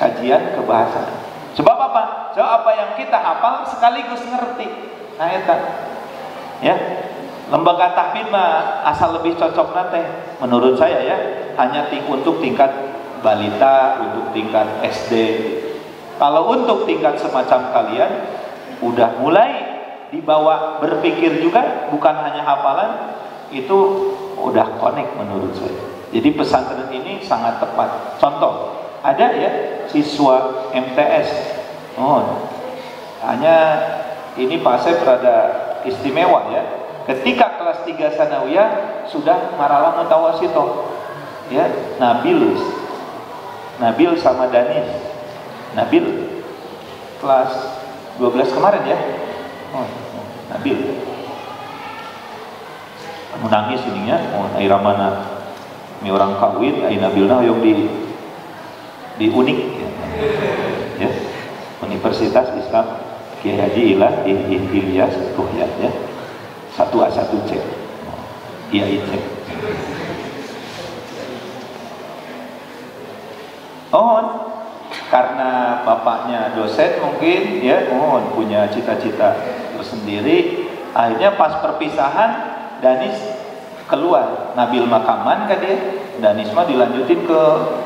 kajian kebahasaan. Sebab apa? Sebab apa yang kita hafal sekaligus ngerti. Nah, itu. Ya. Lembaga tahfidz mah asal lebih cocok nanti menurut saya ya, hanya ting untuk tingkat balita, untuk tingkat SD. Kalau untuk tingkat semacam kalian udah mulai dibawa berpikir juga bukan hanya hafalan itu udah connect menurut saya. Jadi pesantren ini sangat tepat. Contoh, ada ya siswa MTS. Oh, hanya ini Pak Asep rada istimewa ya. Ketika kelas 3 sanawiyah sudah maralah mutawasito ya Nabil. Nabil sama Danis Nabil. Kelas 12 kemarin ya. Oh, Nabil. Menangis ininya oh air mana ini orang kawin air Nabilna yang di di unik ya. ya. Universitas Islam Kiai Haji Ilah Ilyas Ruhyat ya satu A satu C. Iya itu oh karena bapaknya dosen mungkin ya oh punya cita-cita tersendiri. Akhirnya pas perpisahan Danis keluar Nabil Makaman kan dia Danis mah dilanjutin ke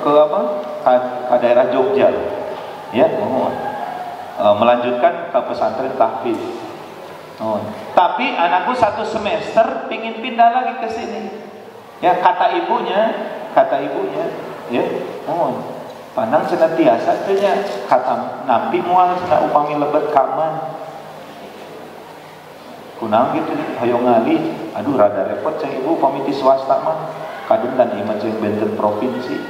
ke apa ke, ke daerah Jogja ya oh e, melanjutkan ke pesantren tahfiz Oh. Tapi anakku satu semester pingin pindah lagi ke sini. Ya kata ibunya, kata ibunya, ya, oh, pandang senantiasa nya kata nabi mual upami lebet kaman. Kunang gitu nih, ayo ngali, aduh rada repot ceng ibu upami di swasta mah, kadang dan iman ceng benten provinsi.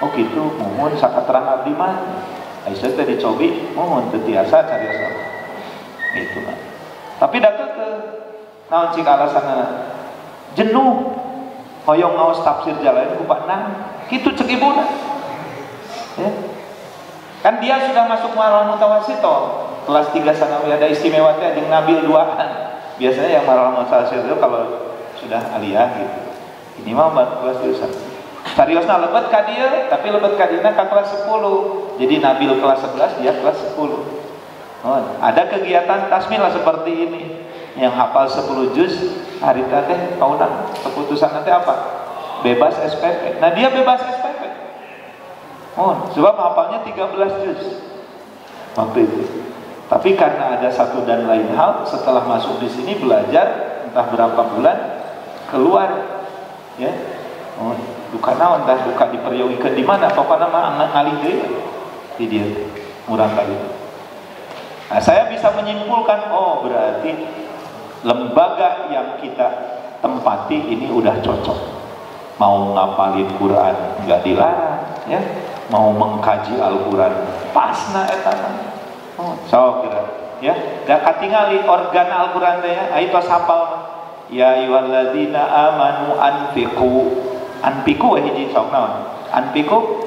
Oh gitu, mohon sakat terang abdi mah. Aisyah tadi cobi, mohon tetiasa cari asal. Itu kan. Tapi datang ke naon cik alasan jenuh. Hoyong ngawas tafsir jalan ku nang kitu cek ibuna ya. Kan dia sudah masuk marah mutawasito. Kelas 3 sanawi ada istimewa teh jeung nabil duaan biasanya yang marah mutawasito itu kalau sudah aliyah gitu. Ini mah kelas 2 Sariosna lebet ka dia, tapi lebet ka dina ka kelas 10. Jadi Nabil kelas 11, dia kelas 10. Oh, ada kegiatan tasmilah seperti ini. Yang hafal 10 juz hari tadi tahunan keputusan nanti apa? Bebas SPP nah dia bebas SPP oh sebab hafalnya 13 juz. Waktu itu tapi karena ada satu dan lain hal setelah masuk di sini belajar entah berapa bulan keluar ya oh duka naon entah duka diperyogikan di mana pokoknya mah ngalih di dia murah kali Nah, saya bisa menyimpulkan, oh berarti lembaga yang kita tempati ini udah cocok. Mau ngapalin Quran nggak dilarang, ya. Mau mengkaji Al-Quran pas na. So kira, ya. Gak katingali organ Al-Quran teh ya. Ayo tos hafal. Ya ayyuhalladzina amanu anfiqu. Anfiqu hiji sok naon? Anfiqu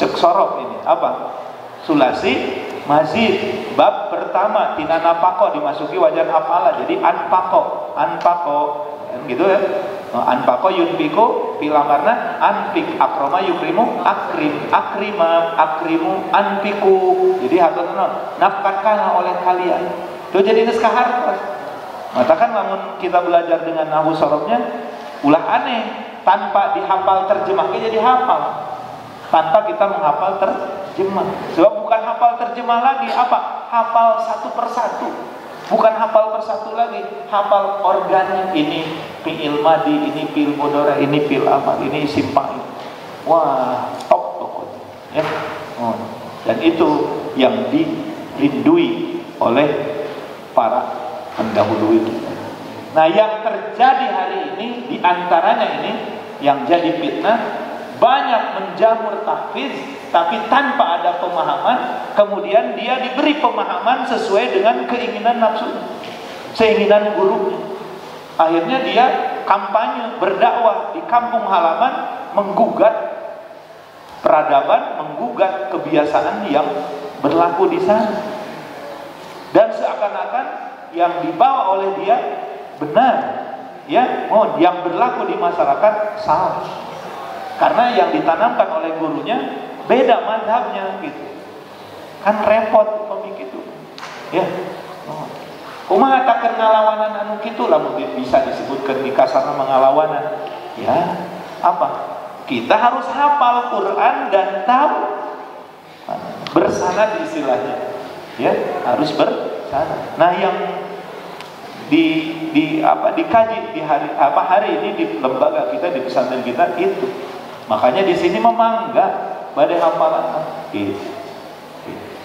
cek sorok ini apa? Sulasi Mazid bab pertama tina napako dimasuki wajan apalah jadi anpako anpako gitu ya oh, anpako yunpiko pilamarna anpik akroma yukrimu akrim akrima akrimu anpiku jadi hatun nafkahkan oleh kalian itu jadi naskah harta matakan namun kita belajar dengan nahu sorobnya ulah aneh tanpa dihafal terjemahnya jadi hafal tanpa kita menghafal terjemah. Sebab bukan hafal terjemah lagi, apa? Hafal satu persatu. Bukan hafal persatu lagi, hafal organnya ini fi'il madi, ini fi'il mudhari, ini fi'il amal, ini simpang. Wah, top pokoknya. Ya. Oh. Dan itu yang dilindui oleh para pendahulu itu. Nah, yang terjadi hari ini di antaranya ini yang jadi fitnah banyak menjamur tahfiz tapi tanpa ada pemahaman kemudian dia diberi pemahaman sesuai dengan keinginan nafsu. Keinginan gurunya. Akhirnya dia kampanye berdakwah di kampung halaman menggugat peradaban menggugat kebiasaan yang berlaku di sana. Dan seakan-akan yang dibawa oleh dia benar ya. Mohon yang berlaku di masyarakat salah. Karena yang ditanamkan oleh gurunya beda madhabnya gitu. Kan repot komik itu ya. Oh. Kumaha tak ngalawanan anu gitu lah mungkin bisa disebutkan di kasarna mengalawanan. Ya apa? Kita harus hafal Quran dan tahu. Bersanad istilahnya. Ya harus bersanad nah yang di di apa dikaji di hari apa hari ini di lembaga kita di pesantren kita itu. Makanya di sini memangga badai hafalan gitu.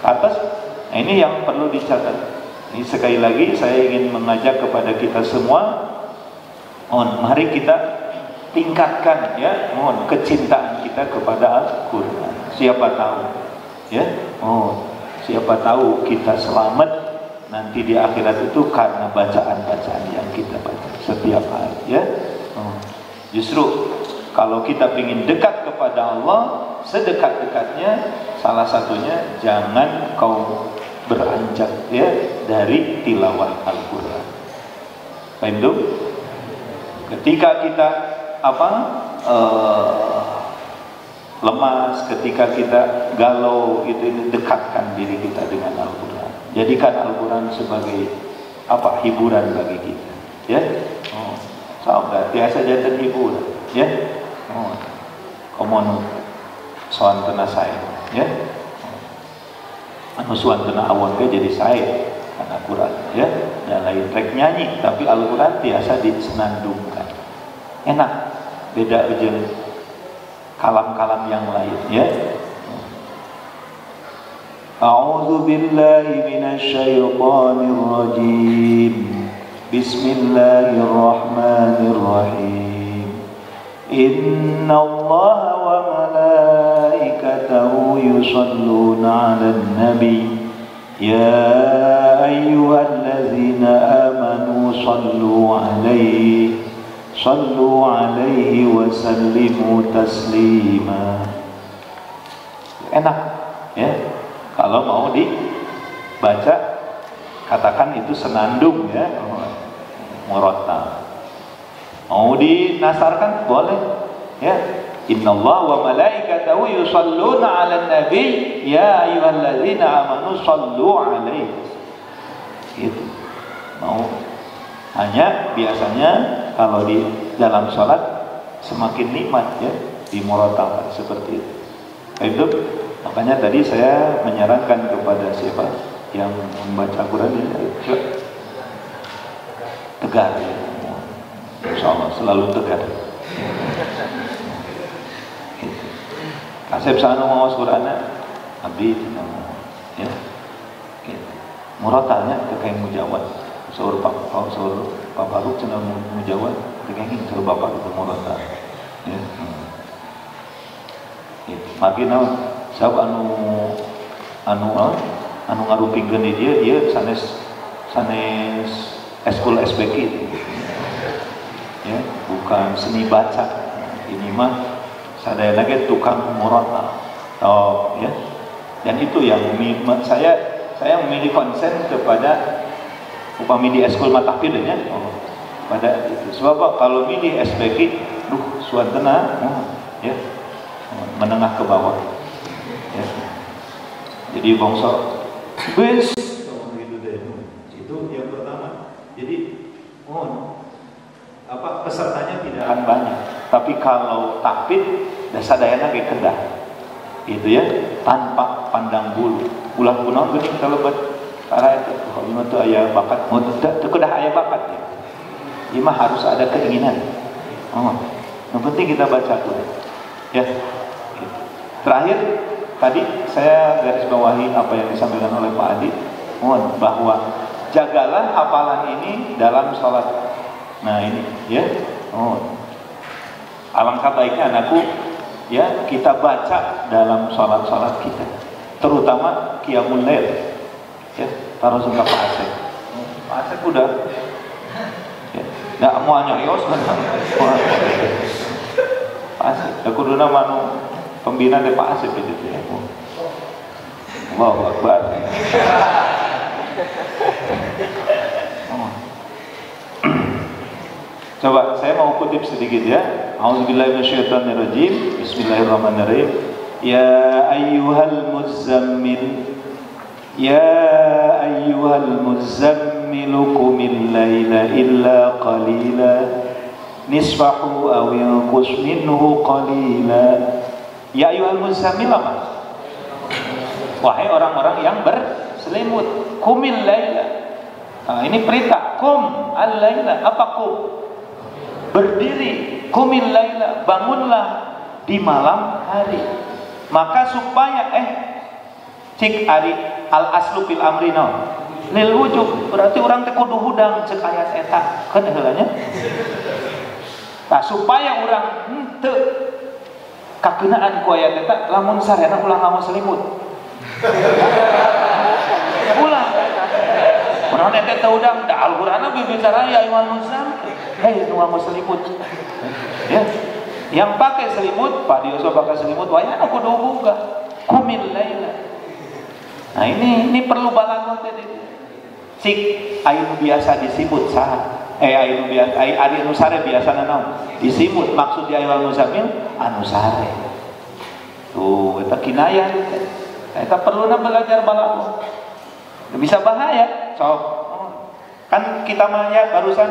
atas. Nah ini yang perlu dicatat. Ini sekali lagi saya ingin mengajak kepada kita semua. Mohon mari kita tingkatkan ya. Mohon kecintaan kita kepada Al-Qur'an. Siapa tahu ya. Oh siapa tahu kita selamat nanti di akhirat itu karena bacaan-bacaan yang kita baca setiap hari ya. Oh. justru kalau kita ingin dekat kepada Allah sedekat-dekatnya salah satunya jangan kau beranjak ya dari tilawah Al-Qur'an. Paham Ketika kita apa uh, lemas, ketika kita galau itu dekatkan diri kita dengan Al-Qur'an. Jadikan Al-Quran sebagai apa hiburan bagi kita. Ya, oh, sahabat biasa jadi hiburan. Ya, oh, komon anu soantena saya ya? Anu suantena awon ke jadi saya karena Quran, ya? Dan lain rek nyanyi tapi Al-Quran biasa disenandungkan. Enak beda ujian kalam-kalam yang lain ya? أعوذ بالله من الشيطان الرجيم بسم الله الرحمن Bismillahirrahmanirrahim. إن الله وملائكته يصلون على النبي يا أيها الذين آمنوا صلوا عليه صلوا عليه وسلموا تسليما enak ya kalau mau dibaca katakan itu senandung ya murotal mau dinasarkan? Boleh. Ya. Allah wa malaikatahu yusalluna 'alan nabi. Ya ayyuhalladzina amanu sallu 'alaihi. Itu mau. Hanya biasanya kalau di dalam sholat semakin nikmat ya. Dimorotalkan seperti itu. Itu. Makanya tadi saya menyarankan kepada siapa yang membaca Quran ini tegar ya. Insya Allah selalu tegar. Kasep sana mau Quran abdi ya. Gitu. Kekain mujawat. Sahur pak, kalau sahur pak baru cina mujawat, kekain sahur bapak itu muratal. Ya. Hmm. Gitu. Makin anu anu anu ngarupikeun di dia dia sanes sanes eskul SBK itu bukan seni baca. Ini mah sadaya lagi tukang murata oh ya. Dan itu yang saya saya memilih konsen kepada upami di eskul matahfid ya. Oh, pada itu. Sebab kalau milih SBK duh suatena oh, ya. Menengah ke bawah ya. jadi gitu deh itu yang pertama. Jadi mohon apa pesertanya tidak? Akan banyak. Tapi kalau takbir dasar dayana kayak kedah. Itu ya tanpa pandang bulu. Ulah kuno gini kalau buat arah itu. Kalau itu ayah bakat mau tidak kedah ayah bakat ya. Ini mah harus ada keinginan. Oh yang penting kita baca tuh ya. Terakhir Tadi saya garis bawahi apa yang disampaikan oleh Pak Adi, mohon bahwa jagalah hafalan ini dalam sholat. Nah ini, ya, oh, alangkah baiknya anakku, ya kita baca dalam sholat-sholat kita, terutama Qiyamul Lail, ya, taruh sungka Pak Asep. Pak Asep udah, ya, nggak mau nyayos kan? Pak Asep, aku dulu manu pembina dari Pak Asep itu ya. Allahu Akbar. Coba saya mau kutip sedikit ya. Auzubillahi minasyaitonirrajim. Bismillahirrahmanirrahim. Ya ayyuhal muzammil Ya ayyuhal muzammil laila illa qalila nisfahu aw yanqus minhu qalila Ya ayyuhal muzammil apa? Wahai orang-orang yang berselimut, kumil laila. Nah, ini perintah, kum al-laila. Apa kum? Berdiri, kumil laila, bangunlah di malam hari. Maka supaya eh cik ari al aslu fil amri no. Lil wujub berarti orang teh kudu hudang cek ayat eta. Kan heulanya. Nah, supaya orang henteu kakenaan ku ayat eta lamun sarena ulang lamun selimut. Ulang. Orang nete tahu dah, dah Al-Quran bicara ya iman muslim. Hei, nuang selimut. Ya, yang pakai selimut, Pak Dioso pakai selimut, wayang aku do buka. Kumil laila. Nah ini ini perlu balago tadi. Cik ayu biasa disimut sah. Eh ayu biasa, ayu adi anu sare biasa nanau. Disimut maksud ayu anu samil anu sare. Tuh, itu kinayah. Kita perlu belajar balago. Bisa bahaya, sok. Kan kita mahnya barusan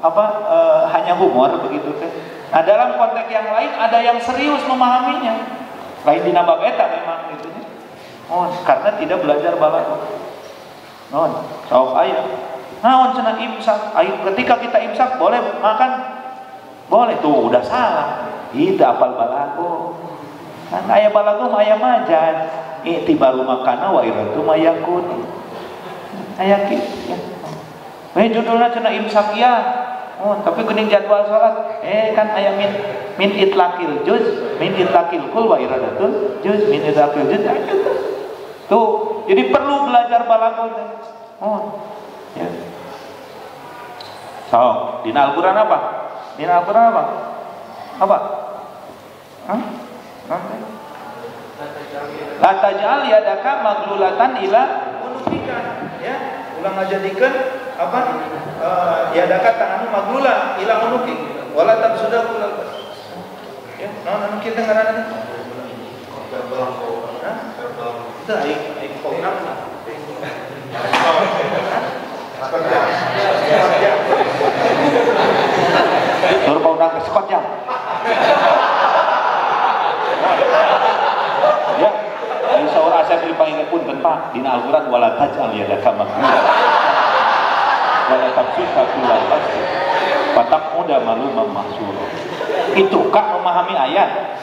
apa e, hanya humor begitu teh. Nah dalam konteks yang lain ada yang serius memahaminya. Lain di nambah beta memang gitu. Oh, karena tidak belajar balago. Non, sok. Nah, cenah imsak. Ayo, ketika kita imsak boleh makan? Boleh tuh, udah salah. Itu apal balago. Kan ayah balago ayah majan. I'tibaru makana wa iratu mayakun. Ayah gitu ya. Eh judulnya cenah imsak ya. Oh, tapi gening jadwal salat. Eh kan ayah min min itlaqil juz, min itlaqil kul wa iradatun juz, min itlaqil juz. Tuh, jadi perlu belajar balago. Oh. Ya. So, di Al-Qur'an apa? Di Al-Qur'an apa? Apa? Hah? Nanti. La taj'al yadaka maglulatan ila ya ulang ajadikeun apa uh, yadaka tanganmu maglula ila unukik wala tabsuda kulal ya naon anu teh ngaranna? Itu paudang ke sekot. Ya, seorang asal dari panggil pun Pak di Al-Quran wala taj'al yadaka maghlulah wala tabsuta kullal basti muda malu itu kak memahami ayat.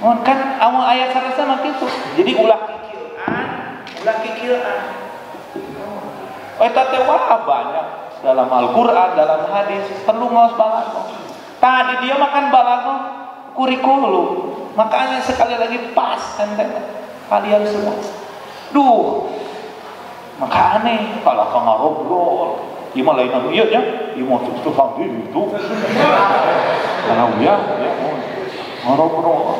Oh, kan awal ayat sarasa mah itu jadi ulah kikiran ulah kikiran oh eta teh banyak. Dalam Al-Quran dalam hadis perlu ngaos balago. Tadi dia makan balago kurikulum. Makanya sekali lagi pas ente kalian semua. Duh maka aneh kalau kau ngobrol Mah lain anu iya iya mau itu sampai itu. Karena ya, ya ngobrol.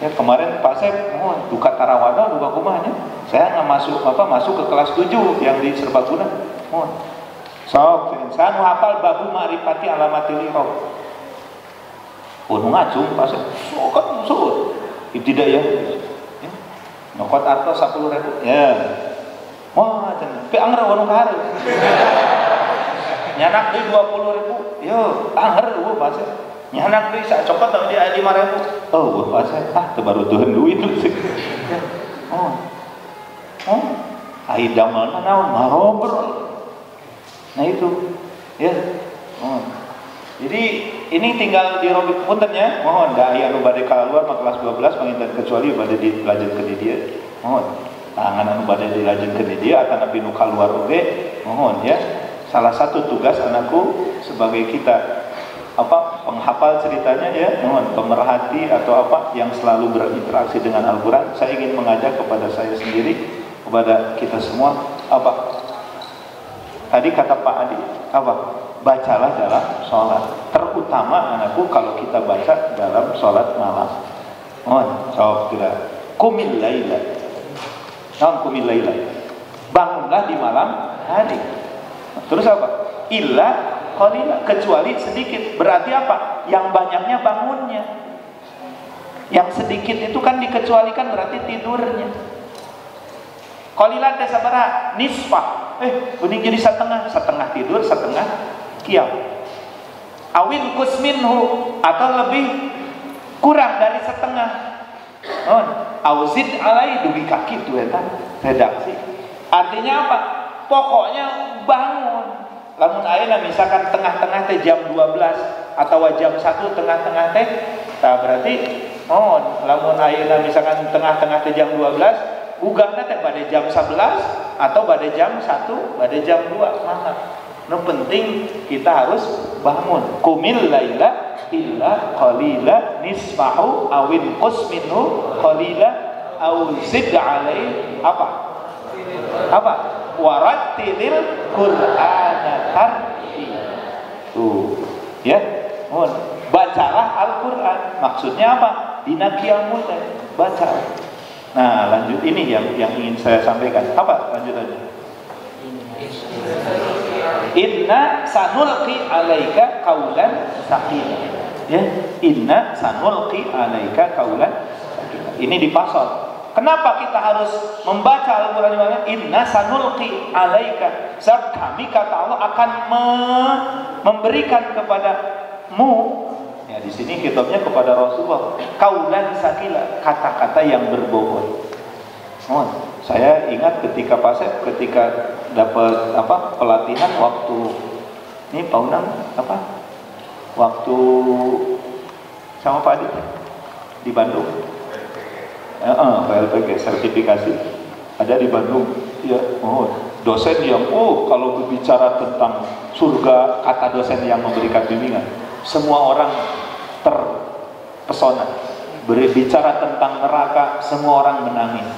Ya kemarin Pak Sep, oh, duka tarawada, duka kumahnya. Saya nggak masuk apa masuk ke kelas 7 yang di Serbaguna. Oh. So, saya mau hafal babu ma'rifati alamatil irob. Oh, ngacung Pak Sep. So kan so. Tidak ya. ya. Nokot arto 10 ribu. Ya. Wah. Pe anggar warung kahar. Nyanak deui 20 ribu. Yo, anggar dulu bahasa. Nyanak deui sak copot tadi aya 5 ribu. Oh, bahasa. Ah, teu baru tuhan duit sih. Oh. Oh. Ai damal naon ngobrol. Nah itu. Ya. Oh. Jadi ini tinggal di Robik punten ya. Mohon da aya nu bade keluar kelas 12 panginten kecuali bade di pelajaran ke dia. Mohon tangan anu badai dilajengkeun di dia akan nabi nu kaluar oge mohon ya. Salah satu tugas anakku sebagai kita apa penghafal ceritanya ya mohon pemerhati atau apa yang selalu berinteraksi dengan Al-Qur'an. Saya ingin mengajak kepada saya sendiri kepada kita semua apa? Tadi kata Pak Adi apa? Bacalah dalam sholat. Terutama anakku kalau kita baca dalam sholat malam. Mohon jawab kira kumil laila laila bangunlah di malam hari. Terus apa? Illa qalila kecuali sedikit. Berarti apa? Yang banyaknya bangunnya. Yang sedikit itu kan dikecualikan berarti tidurnya. Qalilan teh sabaraha? Nisfah. Eh, bening jadi setengah, setengah tidur, setengah kiam. Awin kusminhu atau lebih kurang dari setengah. Oh, auzid alai dugi kaki itu eta redaksi. Artinya apa? Pokoknya bangun. Lamun ayeuna misalkan tengah-tengah teh jam 12 atau jam 1 tengah-tengah teh, nah berarti oh lamun ayeuna misalkan tengah-tengah teh jam 12, ugahna teh pada jam 11 atau pada jam 1, pada jam 2 malam. No penting kita harus bangun. Kumil laila illa qalila nisfahu awin qus minhu qalila au zid alai apa? Apa? Warattilil Qur'ana tartila. Tuh, ya. Mohon bacalah Al-Qur'an. Maksudnya apa? Dina qiyamul baca. Nah, lanjut ini yang yang ingin saya sampaikan. Apa lanjutannya? Inna sanulqi alaika kaulan sakila. Ya, inna sanulqi alaika kaulan. Ini di pasal. Kenapa kita harus membaca Al-Quran Inna sanulqi alaika. Sebab kami kata Allah akan me memberikan kepadamu ya di sini kitabnya kepada Rasulullah kaulan sakila kata-kata yang berbobot. Oh, saya ingat ketika pasep ketika dapat apa pelatihan waktu ini Pak Unang apa waktu sama Pak Adi? Di Bandung. Eh, eh, PLPG sertifikasi. Ada di Bandung. Ya oh dosen yang oh kalau berbicara tentang surga kata dosen yang memberikan bimbingan semua orang terpesona. Berbicara tentang neraka semua orang menangis.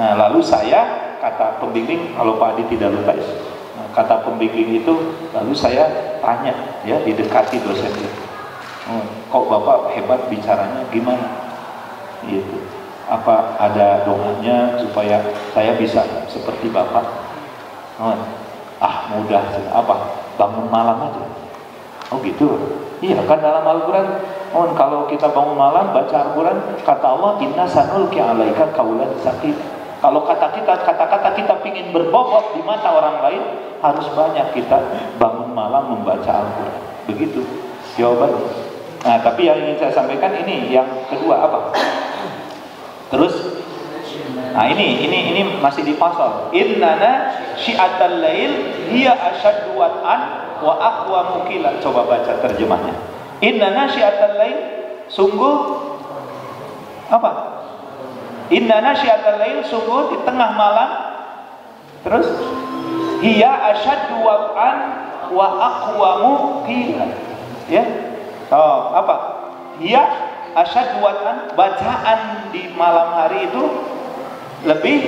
Nah lalu saya kata pembimbing kalau Pak Adi tidak lupa kata pembimbing itu lalu saya tanya ya didekati dosen itu oh, kok bapak hebat bicaranya gimana? Gitu. Apa ada doanya supaya saya bisa seperti bapak? Oh, ah mudah. Apa? Bangun malam aja. Oh gitu. Iya kan dalam Al-Quran oh kalau kita bangun malam baca Al-Quran kata Allah inna sanulki alaika kaulan sakit kalau kata kita, kata-kata kita ingin berbobot di mata orang lain, harus banyak kita bangun malam membaca Al-Quran. Begitu jawabannya. Nah, tapi yang ingin saya sampaikan ini yang kedua apa? Terus, nah ini ini ini masih di pasal. Innana syi'atal lail hiya asyaddu wat'an wa aqwa mukila. Coba baca terjemahnya. Innana syi'atal lail sungguh apa? Inna nasyiatal lail sungguh di tengah malam terus hiya asyaddu wa'an wa aqwamu qila. Ya. Oh, apa? Hiya asyaddu wa'an bacaan di malam hari itu lebih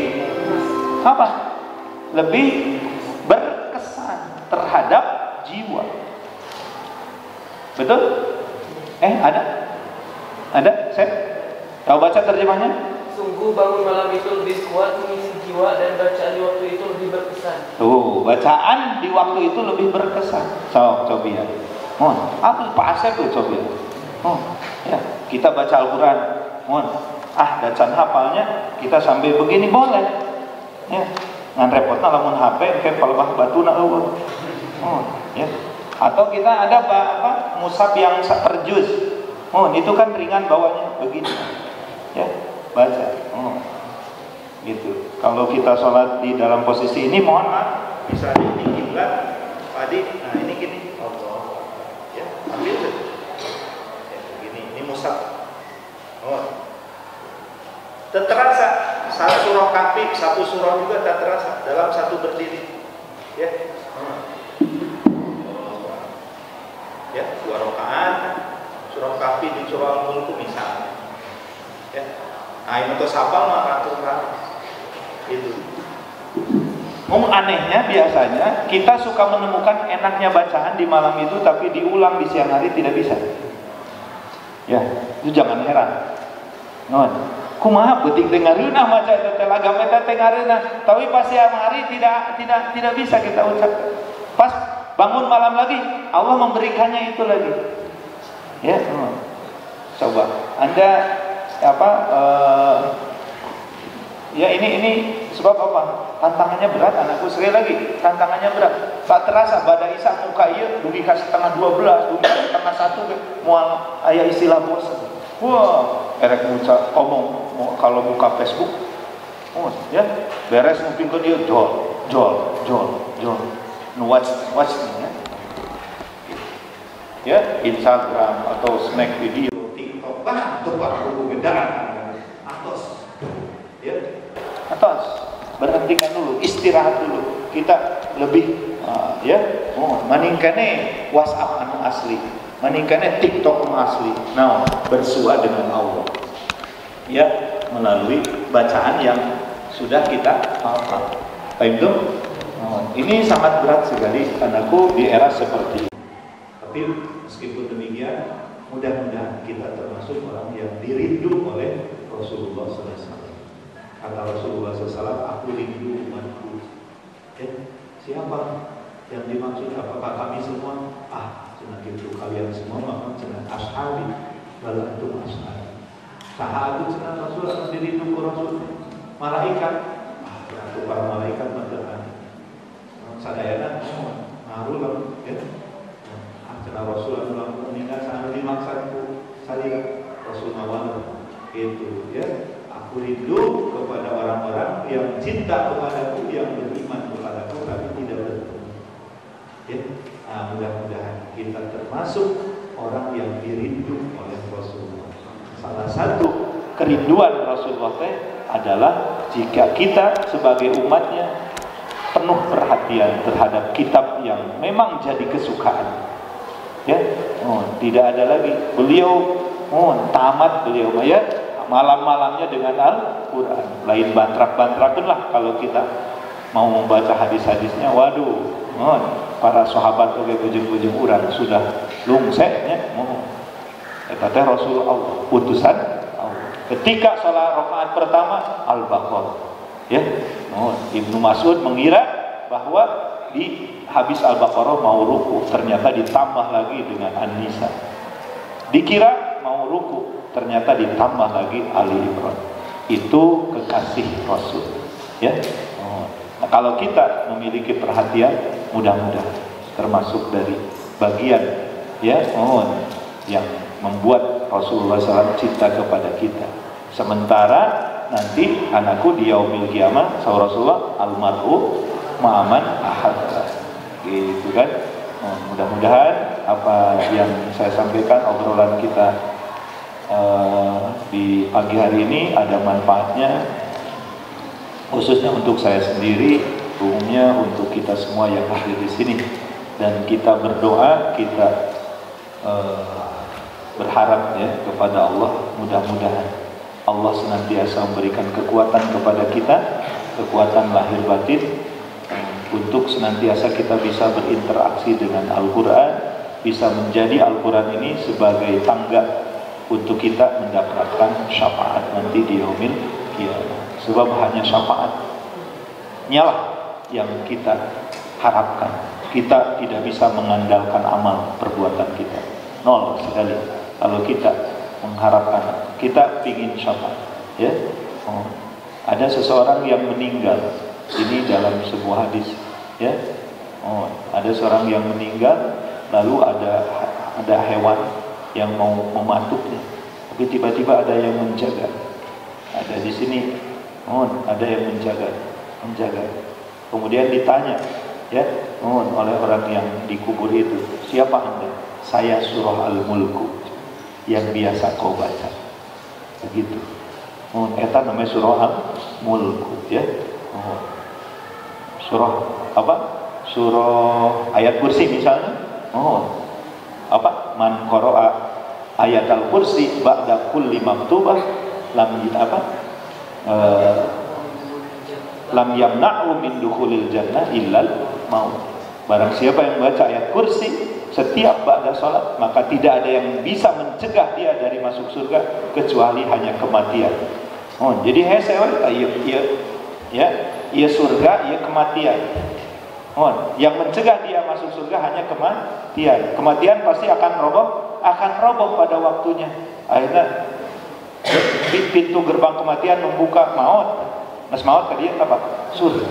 apa? Lebih berkesan terhadap jiwa. Betul? Eh, ada? Ada? Saya Tahu baca terjemahnya? Sungguh bangun malam itu lebih kuat mengisi jiwa dan bacaan di waktu itu lebih berkesan. Tuh, bacaan di waktu itu lebih berkesan. So, coba ya. Mohon, apa Pak Asep tuh coba ya. Oh, ya, kita baca Al-Quran. Mohon, ah, bacaan hafalnya kita sambil begini boleh. Ya, ngan repotnya lamun HP kayak palebah batu na Oh, ya. Atau kita ada apa, apa musab yang per juz. Oh, itu kan ringan bawahnya begini. Ya, baca. Oh. gitu. Kalau kita sholat di dalam posisi ini mohon maaf. Misalnya ini kiblat tadi nah ini gini. Allah ya ambil tuh. Ya, begini ini musab. Oh. Terasa. Satu surah kafi satu surah juga tak terasa. Dalam satu berdiri. Ya. Oh. ya dua rakaat. Surah kafi di surah al-mulk misalnya. Ya Nah, ini tuh sapal mah ratus Itu. Ngomong anehnya biasanya kita suka menemukan enaknya bacaan di malam itu tapi diulang di siang hari tidak bisa. Ya, itu jangan heran. Non. kumaha penting dengarina maca eta teh lagam eta tapi pas siang hari tidak tidak tidak bisa kita ucapkan pas bangun malam lagi Allah memberikannya itu lagi ya coba anda apa uh, ya ini ini sebab apa tantangannya berat anakku sekali lagi tantangannya berat tak terasa pada isa muka iya dugi setengah dua belas dugi setengah satu mual ayah istilah bosan Wah, erek muca omong kalau buka Facebook, oh, ya beres mungkin ke dia jol, jol, jol, jol. Nu watch, watch ya. Ya, Instagram atau snack video, TikTok, bah, tuh pak buku gedaan, atos, ya, atos. Berhentikan dulu, istirahat dulu. Kita lebih, uh, ya, oh, maningkane WhatsApp anu asli Maningkane TikTok asli. Nah, bersua dengan Allah. Ya, melalui bacaan yang sudah kita hafal. Baik itu? Oh, ini sangat berat sekali anakku di era seperti ini. Tapi meskipun demikian, mudah-mudahan kita termasuk orang yang dirindu oleh Rasulullah SAW. Kata Rasulullah SAW, aku rindu umatku. Ya, siapa yang dimaksud? Apakah kami semua? Ah, Cenah itu kalian semua maka cenah ashabi bala itu ashabi. Sahabat cenah Rasul akan dirindu Rasul. Malaikat ah itu para malaikat mendekat. Sadayana ngaruh lah ya. Cenah Rasul lamun meninggal sanu dimaksudku saya Rasul ngawal itu ya. Aku rindu kepada orang-orang yang cinta kepadaku yang beriman kepadaku tapi tidak bertemu. Ya, Nah, mudah-mudahan kita termasuk orang yang dirindu oleh Rasulullah. Salah satu kerinduan Rasulullah adalah jika kita sebagai umatnya penuh perhatian terhadap kitab yang memang jadi kesukaan. Ya, oh, tidak ada lagi. Beliau oh, tamat beliau ya malam-malamnya dengan Al-Quran. Lain bantrak-bantrakan lah kalau kita mau membaca hadis-hadisnya. Waduh, oh, para sahabat oge ujung-ujung urang sudah lungsek nya oh. eta teh Rasul Allah utusan Allah ketika salat rakaat pertama Al-Baqarah ya oh, Ibnu Mas'ud mengira bahwa di habis Al-Baqarah mau ruku ternyata ditambah lagi dengan An-Nisa. Dikira mau ruku ternyata ditambah lagi Ali Imran. Itu kekasih Rasul ya. Oh. nah, kalau kita memiliki perhatian mudah-mudahan termasuk dari bagian ya mohon yang membuat Rasulullah SAW cinta kepada kita. Sementara nanti anakku di yaumil kiamat sahur Rasulullah almarhum ma'aman ahad gitu kan? Oh, mudah-mudahan apa yang saya sampaikan obrolan kita uh, di pagi hari ini ada manfaatnya khususnya untuk saya sendiri umumnya untuk kita semua yang hadir di sini. Dan kita berdoa kita uh, berharap ya kepada Allah mudah-mudahan Allah senantiasa memberikan kekuatan kepada kita kekuatan lahir batin untuk senantiasa kita bisa berinteraksi dengan Al-Quran bisa menjadi Al-Quran ini sebagai tangga untuk kita mendapatkan syafaat nanti di yaumil kiamat sebab hanya syafaat nyalah yang kita harapkan. Kita tidak bisa mengandalkan amal perbuatan kita. Nol sekali. Kalau kita mengharapkan, kita ingin syafaat. Ya, oh. ada seseorang yang meninggal. Ini dalam sebuah hadis. Ya, oh. ada seorang yang meninggal, lalu ada ada hewan yang mau mematuknya, tapi tiba-tiba ada yang menjaga. Ada di sini, oh, ada yang menjaga, menjaga. Kemudian ditanya, ya, mohon oleh orang yang dikubur itu, siapa anda? Saya surah Al-Mulku yang biasa kau baca. Begitu. Mohon, eta namanya surah Al-Mulku, ya. Mohon. Surah apa? Surah ayat kursi misalnya. Oh, apa? Man qara'a ayat al-kursi ba'da kulli maktubah lam apa? Uh, lam yamna'u min dukhulil jannah illal maut. Barang siapa yang baca ayat kursi setiap ba'da salat, maka tidak ada yang bisa mencegah dia dari masuk surga kecuali hanya kematian. Oh, jadi hese iya iya ya, iya surga, iya kematian. Oh, yang mencegah dia masuk surga hanya kematian. Kematian pasti akan roboh, akan roboh pada waktunya. Akhirnya pintu gerbang kematian membuka maut. Mas maut tadi apa? Surga.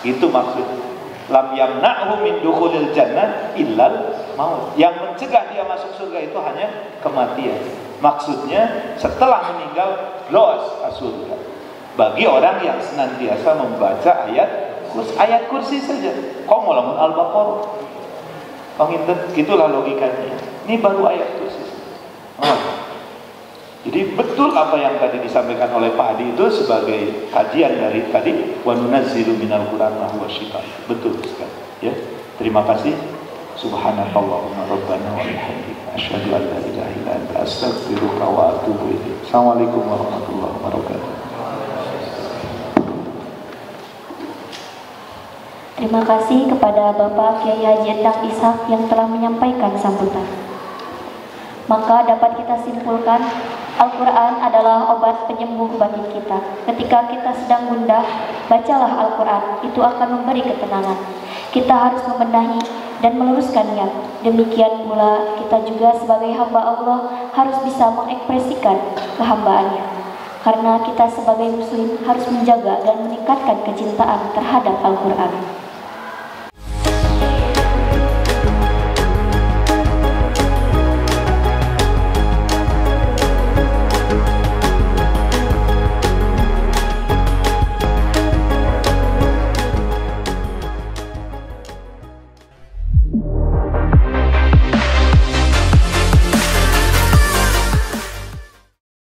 Itu maksud. Lam yamna'hu min dukhulil jannah illal maut. Yang mencegah dia masuk surga itu hanya kematian. Maksudnya setelah meninggal los surga. Bagi orang yang senantiasa membaca ayat kursi, ayat kursi saja. Kau mau lamun Al-Baqarah. Penginten, gitulah logikanya. Ini baru ayat kursi. Oh. Jadi betul apa yang tadi disampaikan oleh Pak Adi itu sebagai kajian dari tadi wa nunazzilu minal Qur'an ma huwa Betul sekali, ya. Terima kasih. Subhanakallahumma rabbana wa bihamdika asyhadu an la ilaha illa anta astaghfiruka wa atubu ilaik. Assalamualaikum warahmatullahi wabarakatuh. Terima kasih kepada Bapak Kiai Haji Endang Ishak yang telah menyampaikan sambutan. Maka dapat kita simpulkan, Al-Quran adalah obat penyembuh bagi kita. Ketika kita sedang gundah, bacalah Al-Quran, itu akan memberi ketenangan. Kita harus membenahi dan meluruskannya. Demikian pula kita juga sebagai hamba Allah harus bisa mengekspresikan kehambaannya. Karena kita sebagai muslim harus menjaga dan meningkatkan kecintaan terhadap Al-Quran.